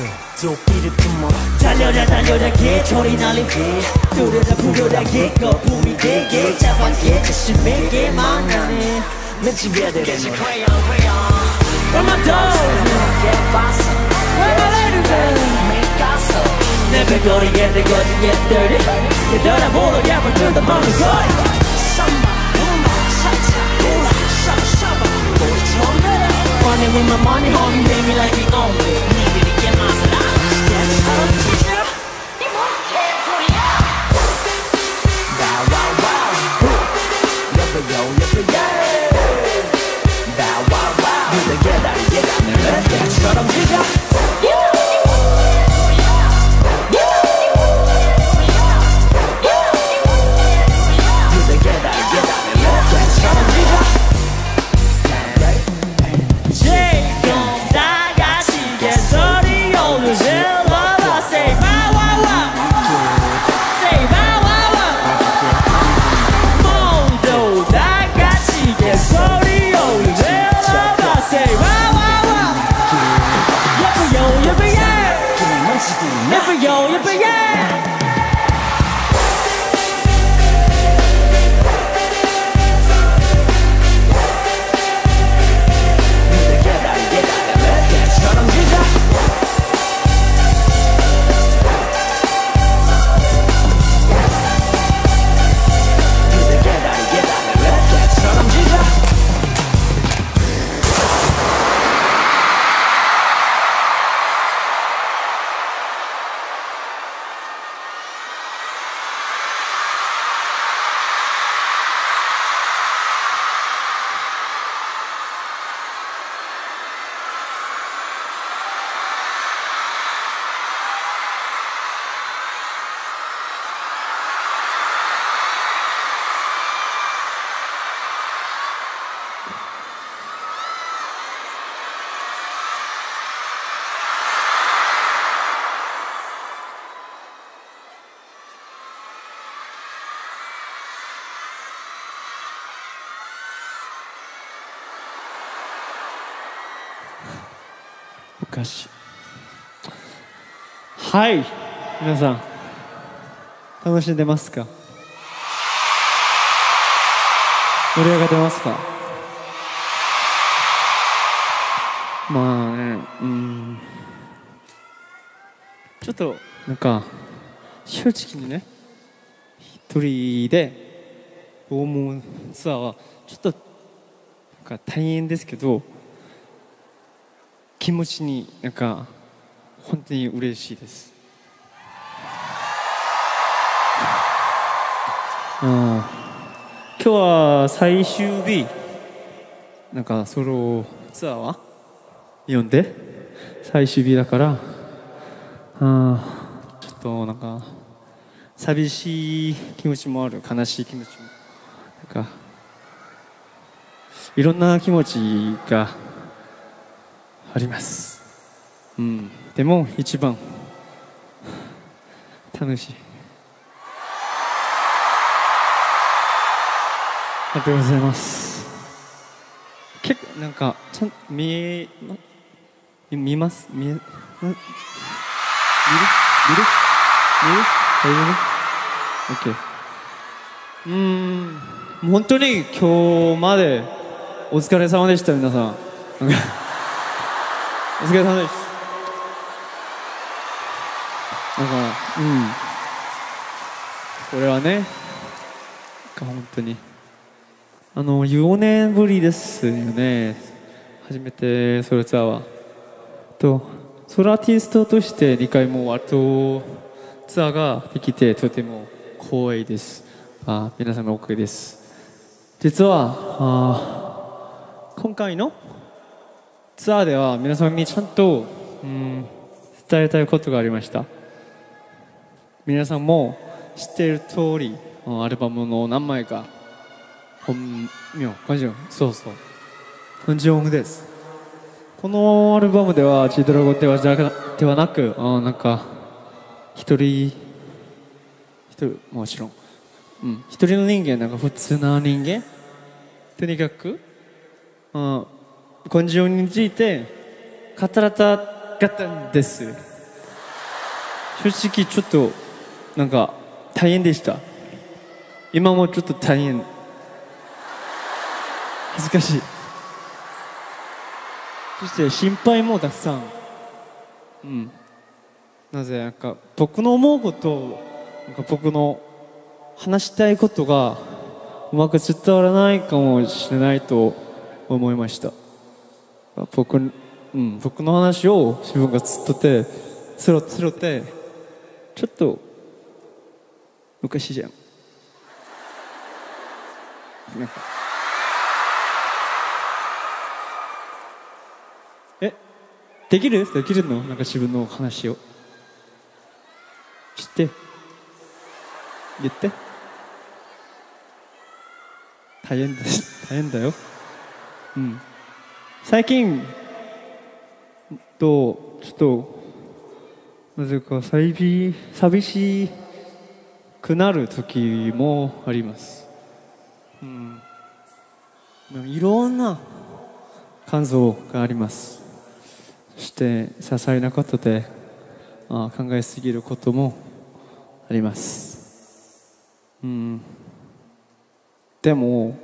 え就、昔はい。皆さん。楽しんでますか？盛り上がってますか？まあねうん。ちょっとなんか正直にね一人で訪問ツアーはちょっとなんか大変ですけど気持ちになんか本当に嬉しいです。うん今日は最終日。なんかソロツアーは？読んで。最終日だから。あー。ちょっとなんか寂しい気持ちもある。悲しい気持ちも。なんかいろんな気持ちがあります、うん、でも一番。楽しい。ありがとうございます。結構なんかちゃん見え見見ます？見えな見る？見る？見る？大丈夫 ?OK うーん。本当に今日までお疲れ様でした皆さんお疲れ様です。なんかうん。これはね本当に。あの4年ぶりですよね。初めてソロツアーは。とソロアーティストとして2回もワットツアーができてとても光栄です。あ皆さんのおかげです。実はあ今回のツアーでは皆さんにちゃんと、うん、伝えたいことがありました。皆さんも知っている通りアルバムの何枚か本名本名そうそう。本名です。このアルバムではチードラゴではじゃではなくあなんか一人一人もちろん、うん、一人の人間なんか普通な人間？とにかくあ根性について語らたかったんです。正直ちょっとなんか大変でした。今もちょっと大変。恥ずかしい。そして心配もたくさん。うん。なぜなんか僕の思うことなんか僕の話したいことがうまく伝わらないかもしれないと思いました。僕,、うん、僕の話を自分がずっとてつろつろてちょっと昔じゃん。なんか。えできる？できるの？なんか自分の話を。知って。言って。大変です大変だよ。うん。最近とちょっとなぜか寂し寂しくなる時もあります、うん、いろんな感想があります。そして些細なことであ考えすぎることもあります。うん。でも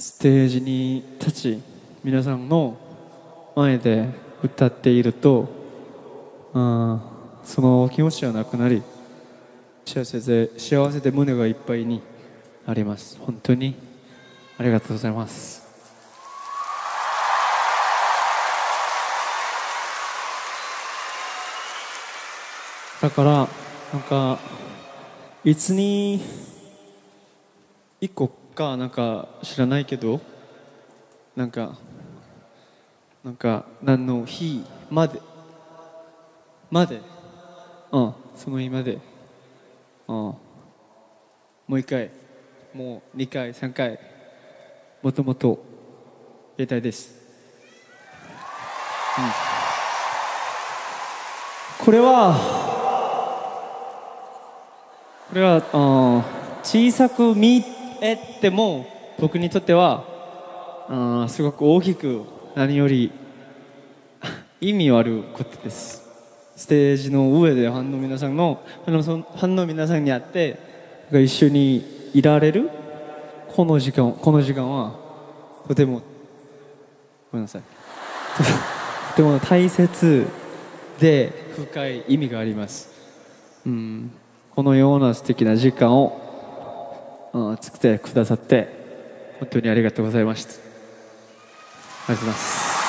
ステージに立ち皆さんの前で歌っているとあその気持ちはなくなり幸せで幸せで胸がいっぱいになります。本当にありがとうございます。だからなんかいつに一個かなんか知らないけどなんかなんか何の日までまでうんその日までうんもう一回もう二回三回もともとやりたいです、うん、これはこれはうん小さく見てえても僕にとってはうんすごく大きく何より意味あることです。ステージの上でファンの皆さんのファンの皆さんに会って一緒にいられるこの時間この時間はとてもごめんなさい。とても大切で深い意味があります、うん、このような素敵な時間を、作ってくださって本当にありがとうございました。ありがとうございます。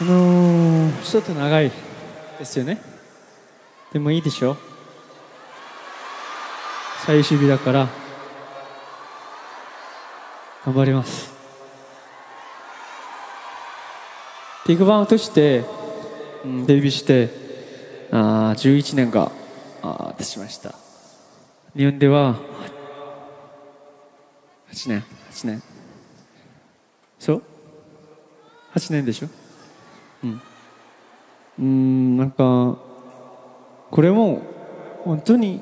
あのー、ちょっと長いですよね。でもいいでしょ。最終日だから頑張ります。ビッグバンとして、デビューしてあー11年があー経ちました。日本では8年。8年。そう？8年でしょ？うん。うんなんかこれも本当に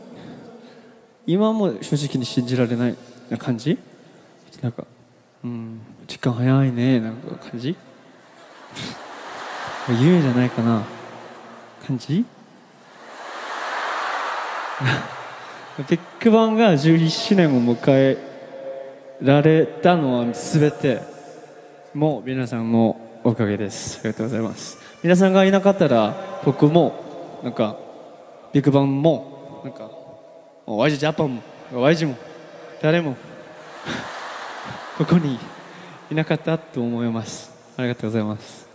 今も正直に信じられないな感じ？なんかうん時間早いねなんか感じ？夢じゃないかな。感じ？ビッグバンが11周年を迎えられたのは全てもう皆さんのおかげです。ありがとうございます。皆さんがいなかったら僕もなんかビッグバンもなんか YG ジャパンも YG も誰も ここにいなかったと思います。ありがとうございます。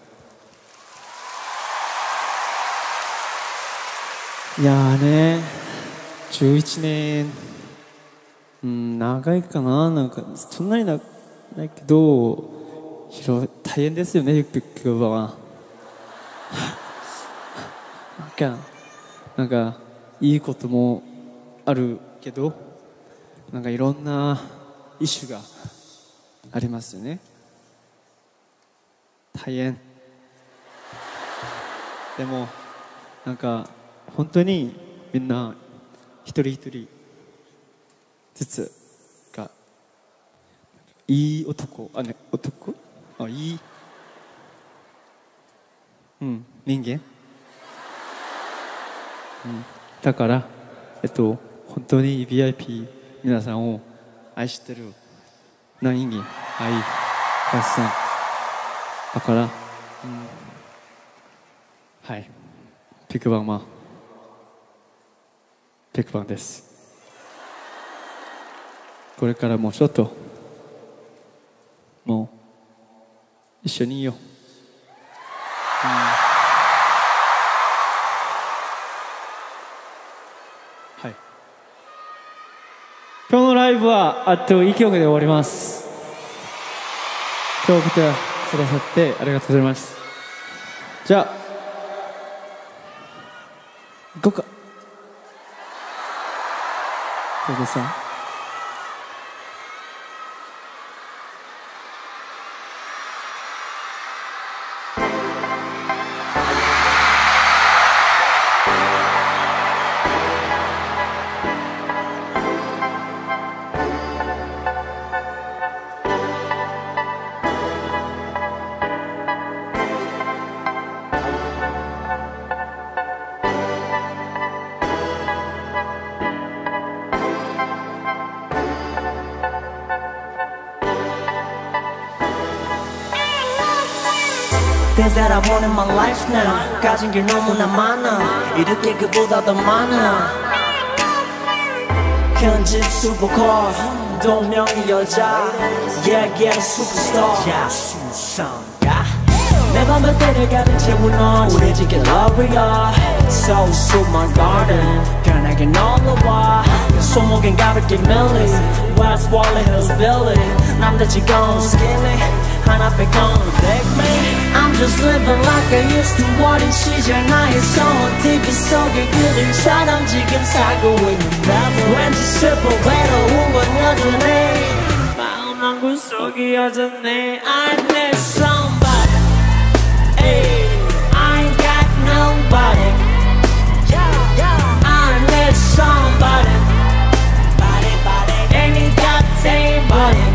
いやーね11年うん長いかななんかそんなになないけど広大変ですよねビッグバンは。なんかなんかいいこともあるけどなんかいろんなイシュがありますよね。大変。でもなんか本当にみんな一人一人ずつがいい男あね男？あいい。うん。人間、うん、だからえっと本当に VIP 皆さんを愛してるな人間。愛たくさん。だから、うん、はい。ビッグバンはビッグバンです。これからもちょっともう一緒にいよう、はい。今日のライブはあっと1曲で終わります。今日来てくださってありがとうございます。じゃあ行こうか Vocês não. now 가진 게 너무나 많아 이렇게 그보다 더 많아 큰집 슈퍼카 동명이 여자 Yeah get a superstar Yeah superstar yeah. 내 밤을 때려가는 채운 너 우리 지게 love야 So so my garden 편하게 놀러와 손목엔 가볍게 밀리 West Wally Hills Billy 남자치고 skinny 하나 빼곤 take me I'm just living like I used to 어린 시절 나의 소원 TV 속의 그들처럼 지금 살고 있는데도 왠지 슬퍼 외로운 건 여전해 마음 한 구석이 여전해 I need somebody Hey, I ain't got nobody. I need somebody. Body, body. Ain't got anybody.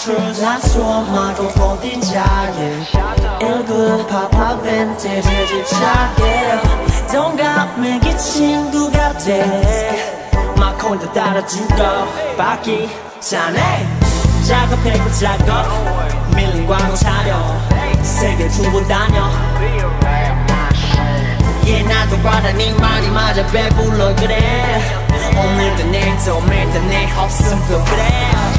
Patrons, I saw Michael Bolton jacket. 일구 파파 빈티지 집착해. 동갑내기 친구가 돼. 마콘도 따라주고 바퀴 자네. 작업해고 작업. 밀린 광고 차려. 세계 두고 다녀. 예 나도 알아 네 말이 맞아 배불러 그래 오늘도 내일도 매일도 내 없음 또 그래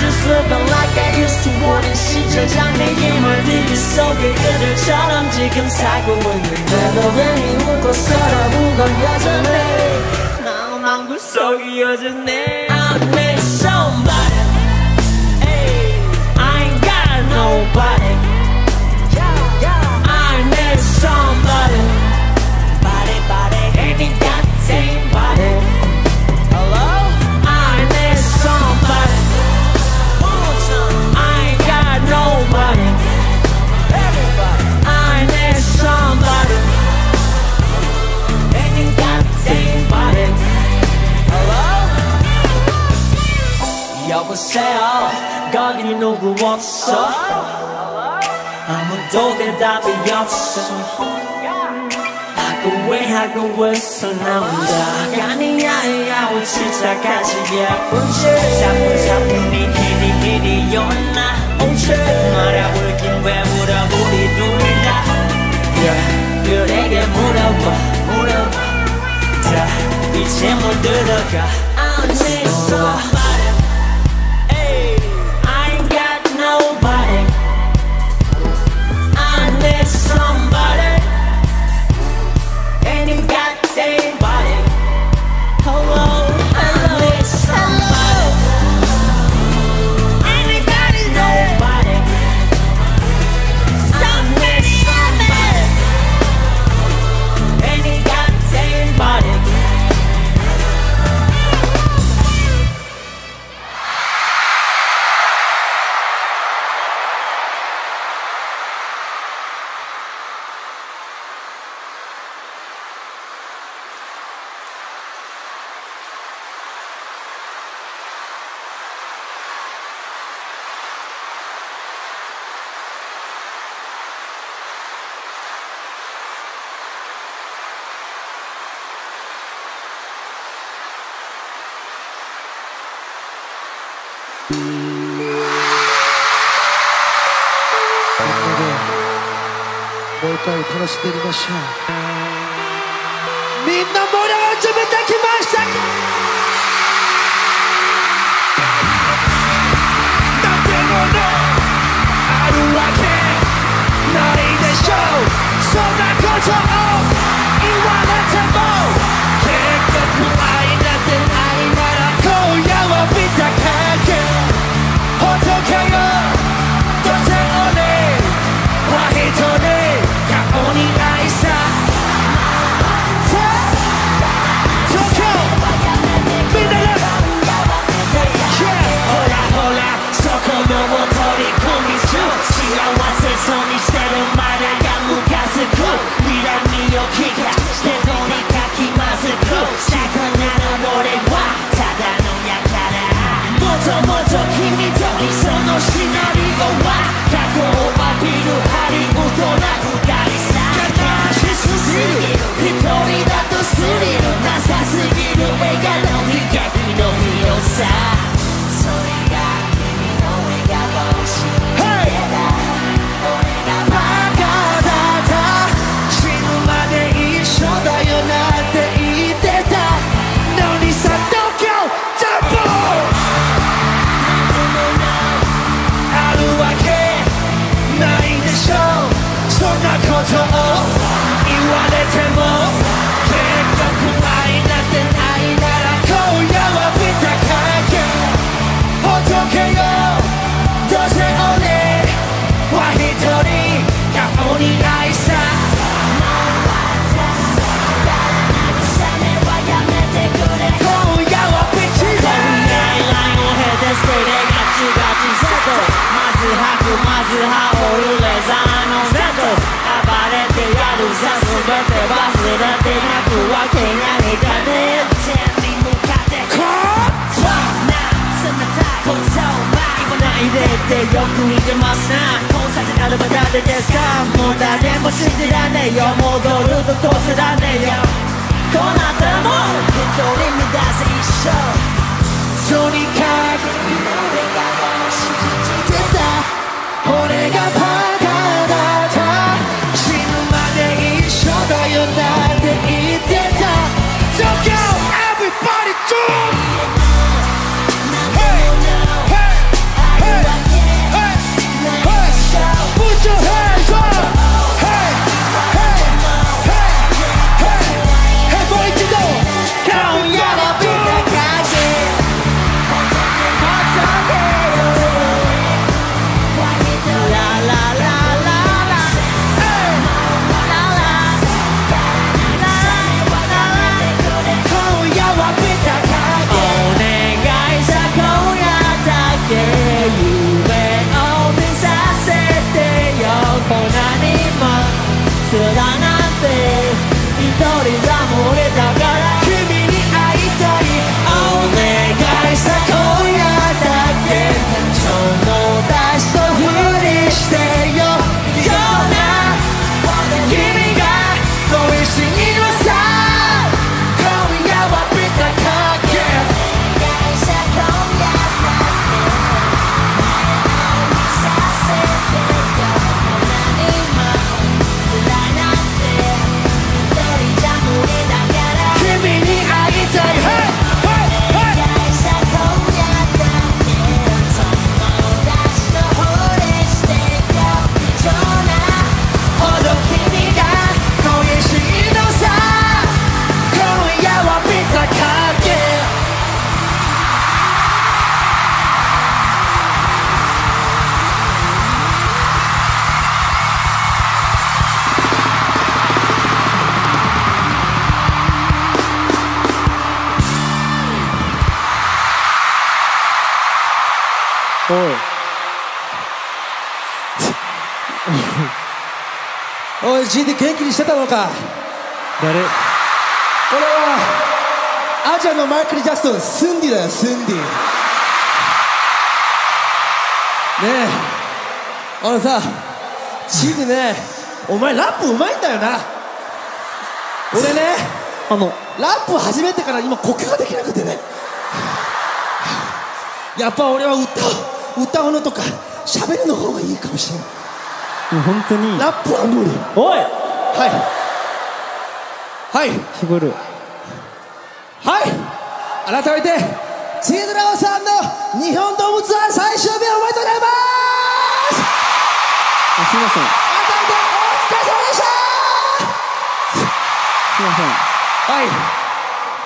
just living like I used to 어린 시절 장래 힘을 들기 속에 그들처럼 지금 살고 있는데도 괜히 웃고 살아본 건 여전해. 나만 구석이 여전해 I 보세요 거기 누구 없어 아무도 대답이 없어 하고 왜 하고 있어 나 혼자 아니야 야우 진짜까지 예쁜 줄 자꾸 자꾸 니 히리 히리 연나 옹출 말아볼긴 왜 물어 우리 둘다 그에게 물어봐 물어봐 자 이제 못 들어가 I need somebody 滑りましょう。みんな盛り上がる準備できました。なんてものあるわけないでしょう。そんなことを。she not even white. ってよく言ってますな。こうさせたらまだでですか？もう誰も信じらねえよ。戻るとどうせらねえよ。こうなったらもう一人乱せ一生。とにかく俺が信じてた。俺がバカだった。死ぬまで一緒だよなんて言ってた。So go everybody jump! おい GD 元気にしてたのか。誰？俺はアジアのマイケル・ジャクソンスンディだよスンディ。ねえ。あのさ GD ねお前ラップうまいんだよな。俺ねあのラップ始めてから今呼吸ができなくてね。やっぱ俺は歌う歌うのとか喋るの方がいいかもしれないもう本当に。ラップは無理。おい！はい。はい。聞こえる。はい。改めてチーズラオさんの日本ドームツアー最終日おめでとうございます。あすいません。改めてお疲れ様でした。すいません。はい。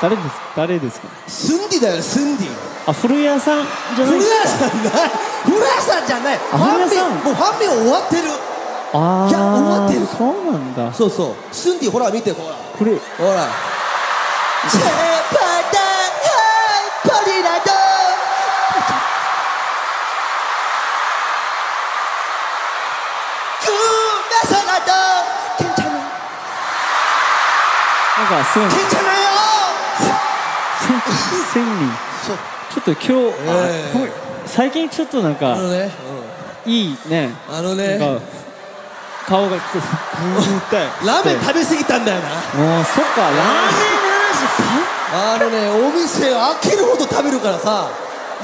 誰です誰ですか？スンディだよスンディあ古谷さんじゃない古谷さんない。古谷さんじゃない。ファンミもうファンミ終わってる。ああいや終わってる。そうなんだ。そうそう。スンディほら見てほら。これ。ほら。チェパダハイポリラド。クラサラド。ケンチャなんかせんケンチャナよ。千。里。ちょっと今日、ええ。あほい最近ちょっとなんか、あのねいいね。あのね。顔がちょっと ラーメン食べ過ぎたんだよな。もうそっかラーメンの話あのねお店開けるほど食べるからさ。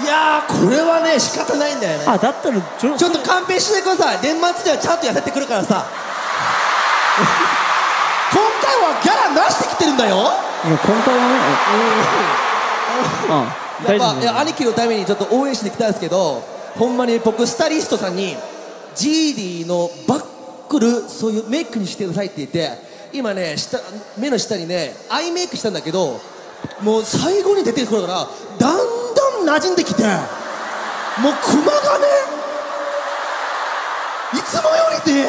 いやーこれはね仕方ないんだよね。あだったらちょちょっと勘弁してください。年末にはちゃんと痩せてくるからさ。今回はギャラ出してきてるんだよ。今回はね。あやっぱいや兄貴のためにちょっと応援しに来たんですけどほんまに僕スタイリストさんに GD のバックルそういうメイクにしてくださいって言って今ね下目の下にねアイメイクしたんだけどもう最後に出てくるからだんだん馴染んできてもうクマがねいつもよりね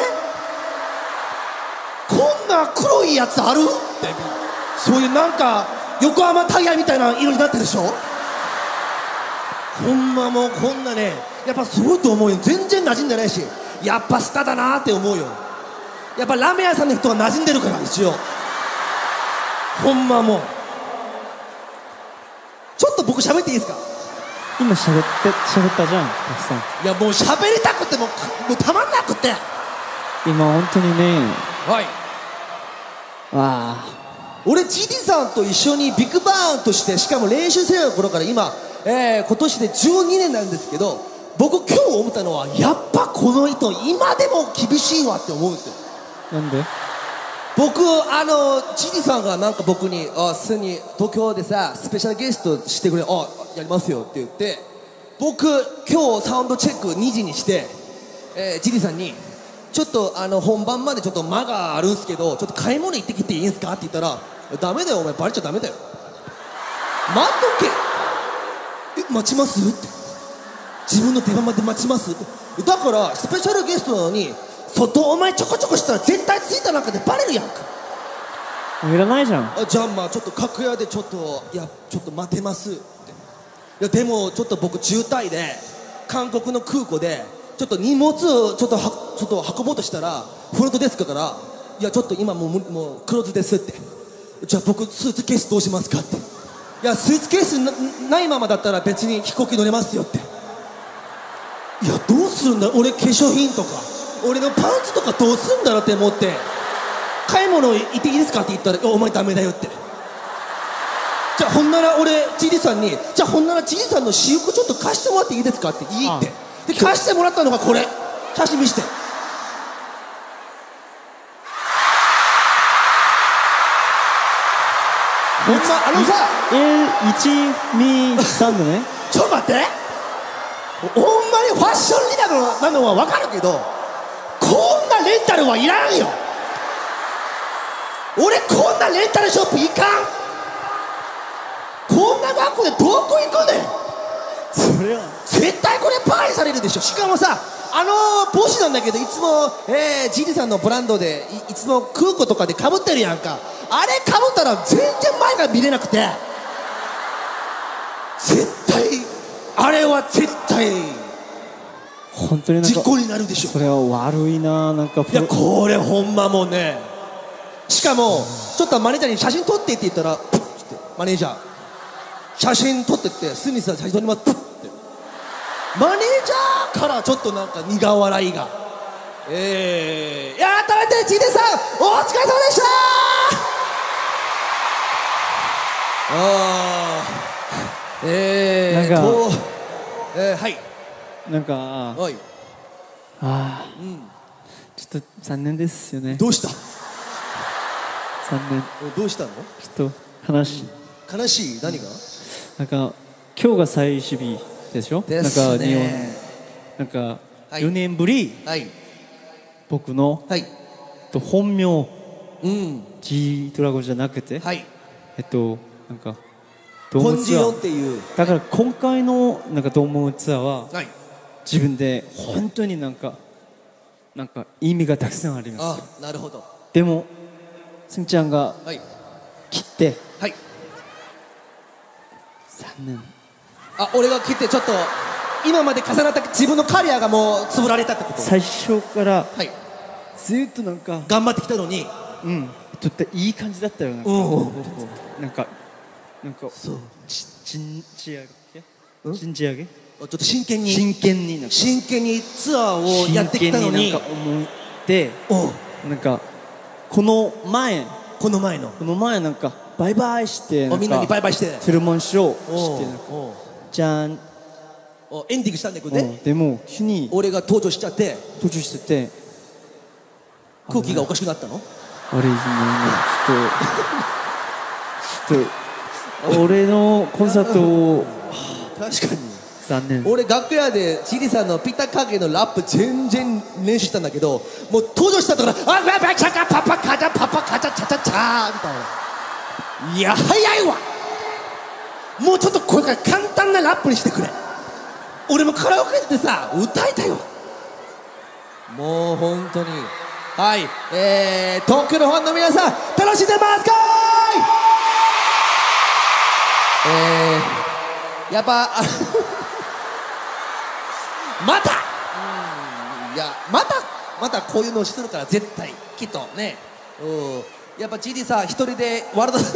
こんな黒いやつあるってそういうなんか横浜タイヤみたいな色になってるでしょ？ほんまもうこんなねやっぱすごいと思うよ。全然馴染んでないしやっぱスタだなって思うよ。やっぱラーメン屋さんの人は馴染んでるから一応。ほんまもう。ちょっと僕喋っていいですか？今喋って喋ったじゃんたくさん。いやもう喋りたくてももうたまんなくて。今本当にねはい。わ俺 GD さんと一緒にビッグバーンとしてしかも練習生の頃から今、えー今年で12年なんですけど僕今日思ったのはやっぱこの人今でも厳しいわって思うんですよ。なんで？僕あの GD さんがなんか僕に「あすに東京でさスペシャルゲストしてくれあやりますよ」って言って僕今日サウンドチェック2時にして、えー、GD さんに「ちょっとあの本番までちょっと間があるんすけどちょっと買い物行ってきていいんすか?」って言ったら「ダメだよお前バレちゃダメだよ。待っとけえ待ちます?」って。自分の出番まで待ちます？ってだからスペシャルゲストなのに外お前ちょこちょこしたら絶対着いた中でバレるやんか。いらないじゃん。あじゃあまあちょっと楽屋でちょっといやちょっと待てます。って。いやでもちょっと僕渋滞で韓国の空港でちょっと荷物をちょっとはちょっと運ぼうとしたらフロントデスクから「いやちょっと今もう無もうクローズです」って「じゃあ僕スーツケースどうしますか?」って「いやスーツケースなないままだったら別に飛行機乗れますよ」って。いやどうするんだ？俺化粧品とか。俺のパンツとかどうすんだろうって思って。買い物行っていいですかって言ったらお前ダメだよって。じゃあほんなら俺チリさんにじゃあほんならチリさんの私服ちょっと貸してもらっていいですかっていいって。で貸してもらったのがこれ。写真見してほんまあのさ123だねちょっと待ってほんまにファッションリーダーなのは分かるけどこんなレンタルはいらんよ俺こんなレンタルショップ行かんこんな学校でどこ行くねんそれは。絶対これバカにされるでしょ。しかもさあの帽子なんだけどいつも、えー、ジリさんのブランドでいいつも空港とかでかぶってるやんか。あれかぶったら全然前が見れなくて。絶対あれは絶対本当になんか事故になるでしょ。それは悪いななんかいやこれほんまもうね。しかもちょっとマネージャーに写真撮ってって言ったらプッってマネージャー写真撮ってってスミスさん写真撮りますって。マネージャーからちょっとなんか苦笑いが。えー、いやー改めてちいでさんお疲れ様でした。あー。えー、なんか。えー、はい。なんかはい。ああ、うん。ちょっと残念ですよね。どうした？残念。どうしたの？ちょっと話、悲しい？何が？なんか今日が最終日でしょ？ですね。なんか日本なんかはい。4年ぶり、はい。僕の、はい。と本名、うん、G ドラゴンじゃなくて、はい。えっとなんかコンジオはンっていう。だから今回のなんかドームツアーは、はい。自分で本当になんかなんか意味がたくさんありますあなるほど。でもすんちゃんがはい。切って、はい残念あ俺が切ってちょっと今まで重なった自分のカリアがもう潰られたってこと？最初からはい。ずっとなんか頑張ってきたのに。うん。ちょっといい感じだったよなんか。うん。うんなんかなんかそう。ちちんち上げ？ちんち上げ？ちょっと真剣に。真剣に真剣にツアーをやってきたのに。真剣になんか思ってなんかこの前。この前の。この前なんかバイバイしておみんなにバイバイして。トゥルモンショーおうしてじゃん。おエンディングしたんだけどうね。んでも急に俺が登場しちゃって。途中してて空気がおかしくなったの？ちょっとちょっと俺のコンサートを確かに。残念。俺楽屋でチリさんのピタカゲのラップ全然練習したんだけどもう登場したとから「あババチャカパパカチャパパカチャチャチャチャ」みたいないや早いわ。もうちょっとこれから簡単なラップにしてくれ。俺もカラオケでさ歌いたいわ。もう本当に。はい。えー、東京のファンの皆さん楽しんでますかい？えー、やっぱあ また！いやまたまたこういうのするから絶対きっとね。うんやっぱ GD さ一人でワールド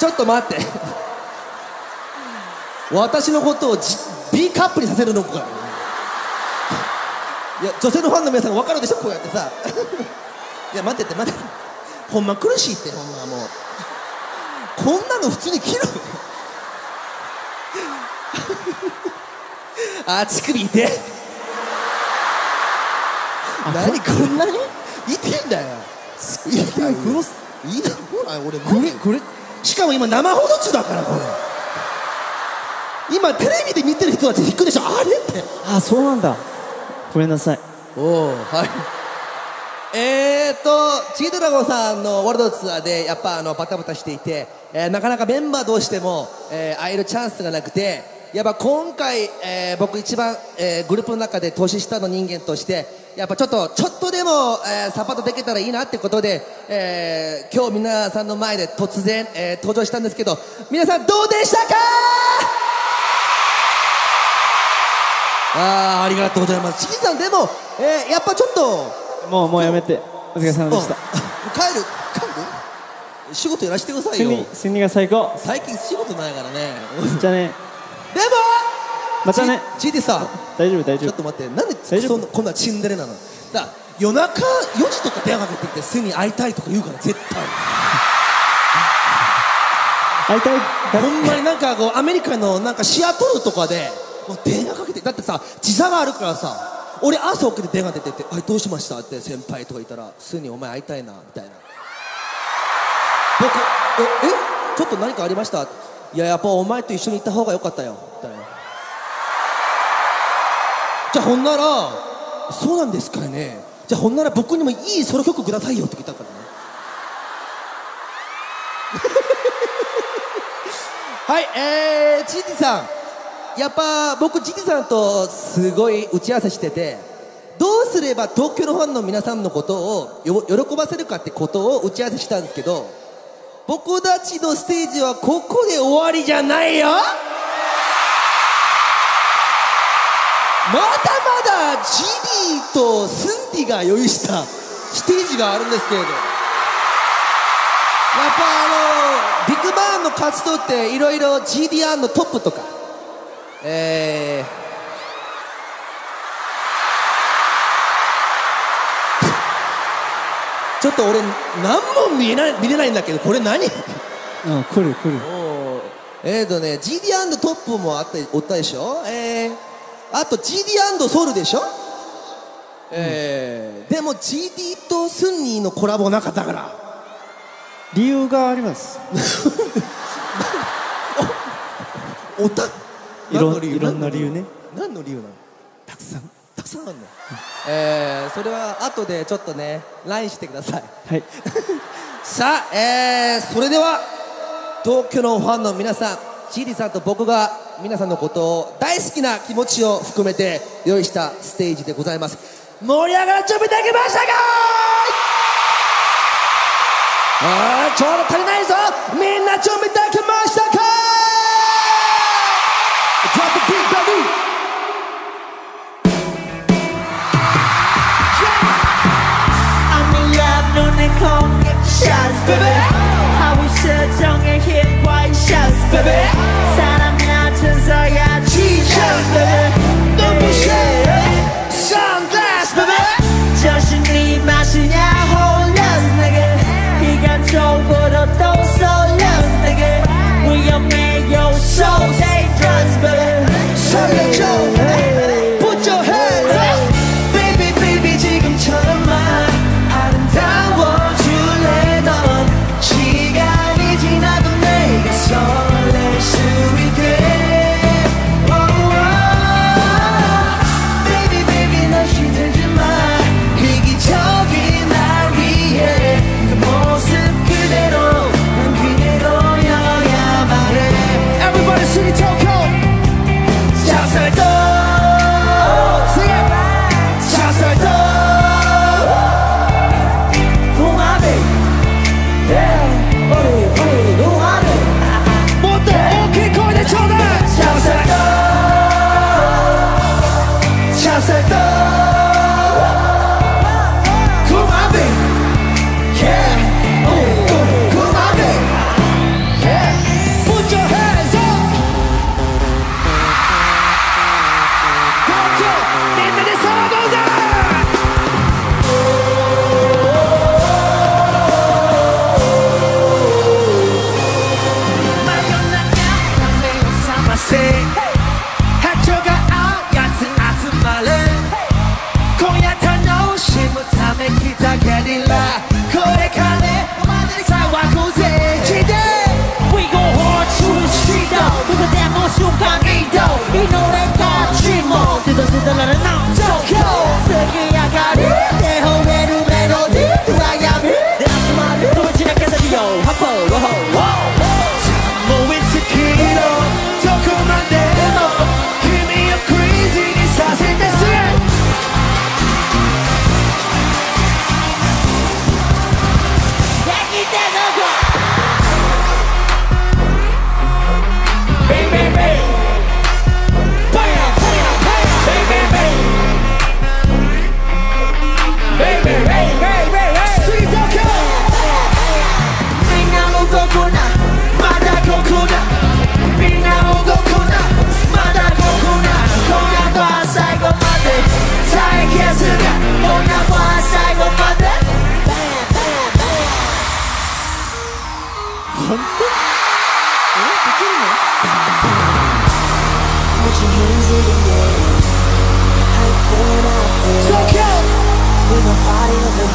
ちょっと待って。私のことを、G、B カップにさせるのか。いや女性のファンの皆さん分かるでしょこうやってさ。いや待ってって待って。ほんま苦しいって。ほんまもう。こんなの普通に切る。あ乳首痛え何こんなに？痛いんだよ痛いよいいなほら俺これこれしかも今生放送中だからこれ。今テレビで見てる人たち引くでしょ。あれって。あそうなんだ。ごめんなさい。おおはい。えーっとチードラゴンさんのワールドツアーでやっぱあのバタバタしていて、えーなかなかメンバー同士でも、えー会えるチャンスがなくてやっぱ今回、えー僕一番、えーグループの中で年下の人間としてやっぱちょっとちょっとでも、えーサポートできたらいいなってことで、えー今日皆さんの前で突然、えー登場したんですけど皆さんどうでしたか？あーありがとうございます。チキさんでも、えーやっぱちょっともうもうやめて。お疲れ様でした。帰る？帰る？仕事やらせてくださいよ。スニスニが最高。最近仕事ないからね。じゃあね。でもまたね。チーディさん大丈夫大丈夫。ちょっと待って。なんでそんなこんなチンデレなの？だ夜中4時とか電話かけてきてスニ会いたいとか言うから絶対。会いたい。ほんまになんかこうアメリカのなんかシアトルとかでもう電話かけてだってさ時差があるからさ俺朝起きて電話出てて「はいどうしました?」って先輩とかいたら「スニお前会いたいな」みたいな。僕「ええちょっと何かありました?」いややっぱお前と一緒に行った方が良かったよ。みたいなじゃあほんなら「そうなんですかね。じゃあほんなら僕にもいいソロ曲くださいよ」って聞いたからね。はいえー、チーティさん。やっぱ僕ジティさんとすごい打ち合わせしててどうすれば東京のファンの皆さんのことをよ喜ばせるかってことを打ち合わせしたんですけど僕たちのステージはここで終わりじゃないよ。まだまだジディとスンディが用意したステージがあるんですけれど。やっぱあのビッグバーンの活動っていろいろ GDR のトップとか。えー。ちょっと俺何も見えない見れないんだけどこれ何？うん来る来る。えーとね GD& トップもあったおったでしょ？えー、あと GD& ソウルでしょ？えー。でも GD とスンニーのコラボなかったから。理由があります。おたいろいろんな理由ね。何の理由なの？たくさん。たくさんあるの、えー、それは後でちょっとね LINE してください。はい。さあ、えー、それでは東京のファンの皆さんチーリさんと僕が皆さんのことを大好きな気持ちを含めて用意したステージでございます。盛り上がる準備できましたかああちょうど足りないぞ。みんな準備できましたか Baby! Put your hands in the air you out? We're the body of the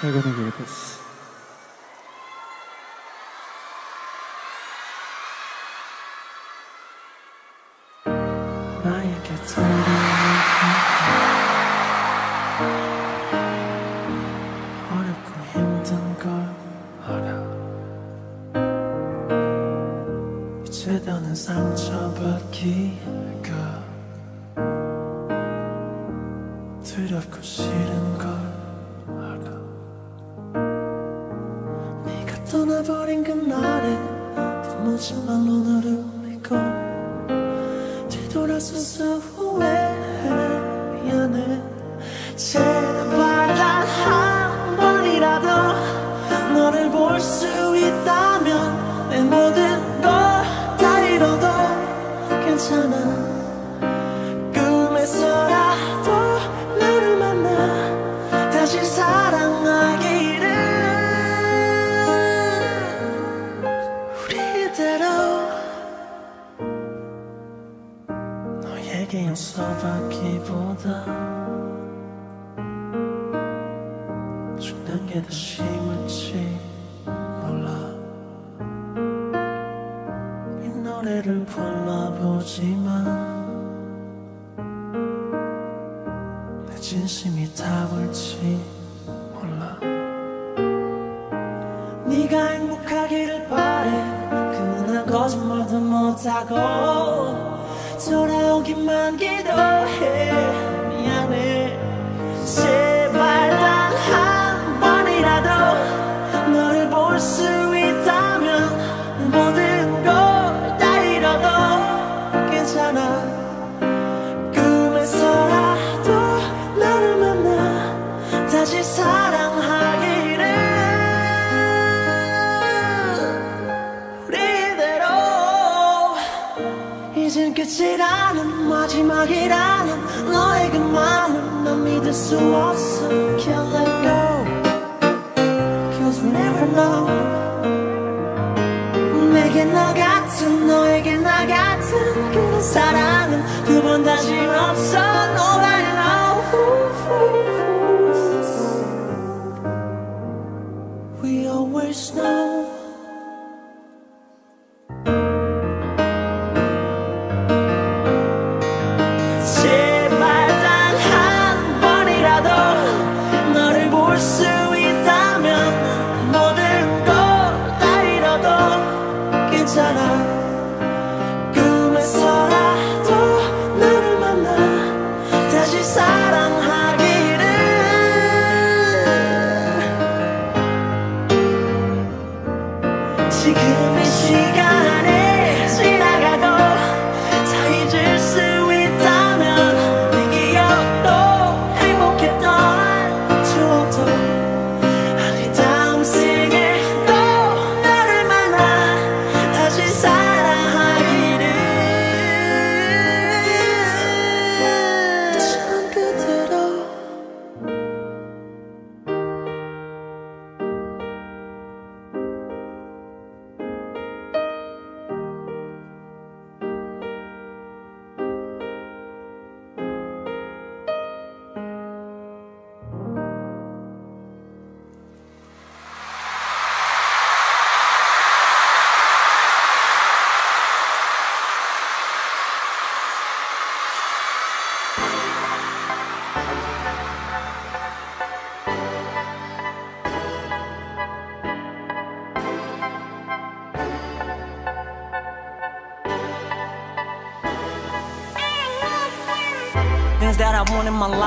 最後の曲です「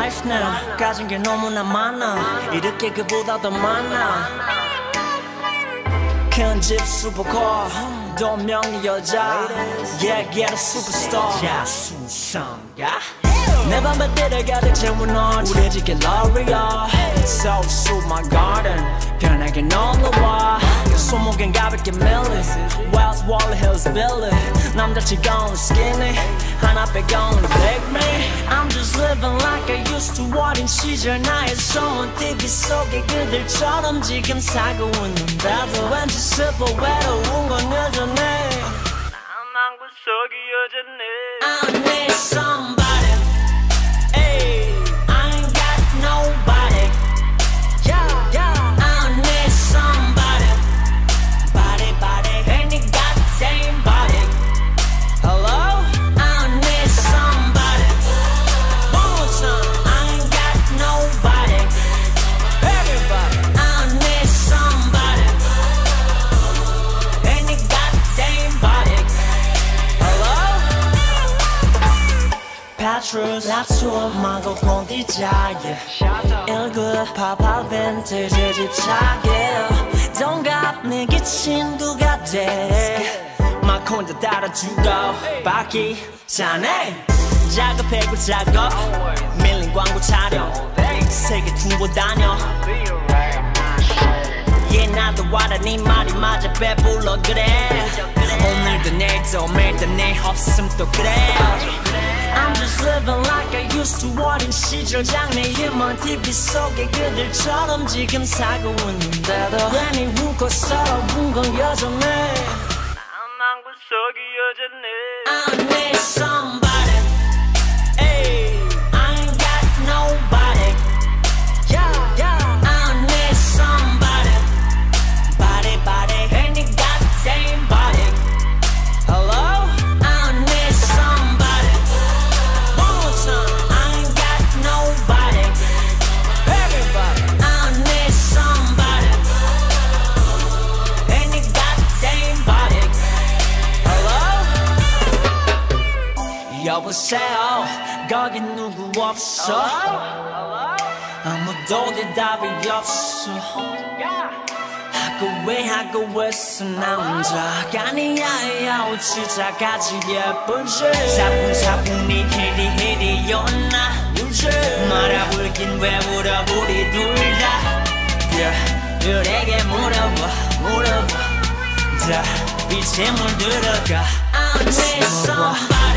life now. 가진 게 너무나 많아. 이렇게 그보다 더 많아. 큰집 슈퍼카 더 명의 여자. Yeah get a superstar. 자수성가? 내 밤배들을 가득 채운 넌 우리 집 갤러리야 So so my garden. 편하게 놀러와. 손목엔 가볍게 밀리 Wells Wall Hills Billy 남자치고는 skinny 하나 빼고는 big me I'm just living like I used to 어린 시절 나의 소문 TV 속의 그들처럼 지금 살고 있는데도 왠지 슬퍼 외로운 건 여전해 바퀴 자네 작업해고 작업 밀린 광고 촬영 세계 투어 다녀 얘 나도 와라 네 말이 맞아 배불러 그래. 오늘도 내일도 매일도 내 없음 또 그래. I'm just living like I used to 어린 시절 장래희망 TV 속의 그들처럼 지금 살고 있는데도 괜히 웃고 서러운 건 여전해. 나만 구석이 여전해 I need some. 여보세요. 거긴 누구 없어? 아무도 대답이 없어. 하고 왜 하고 나 혼자가 아니야 오치자까지 예쁜지 사뿐사뿐히 헤리 헤리였나? 말아볼긴 왜 물어 우리 둘다? 별에게 물어봐 물어봐. 다 빛에 물들어가. I need somebody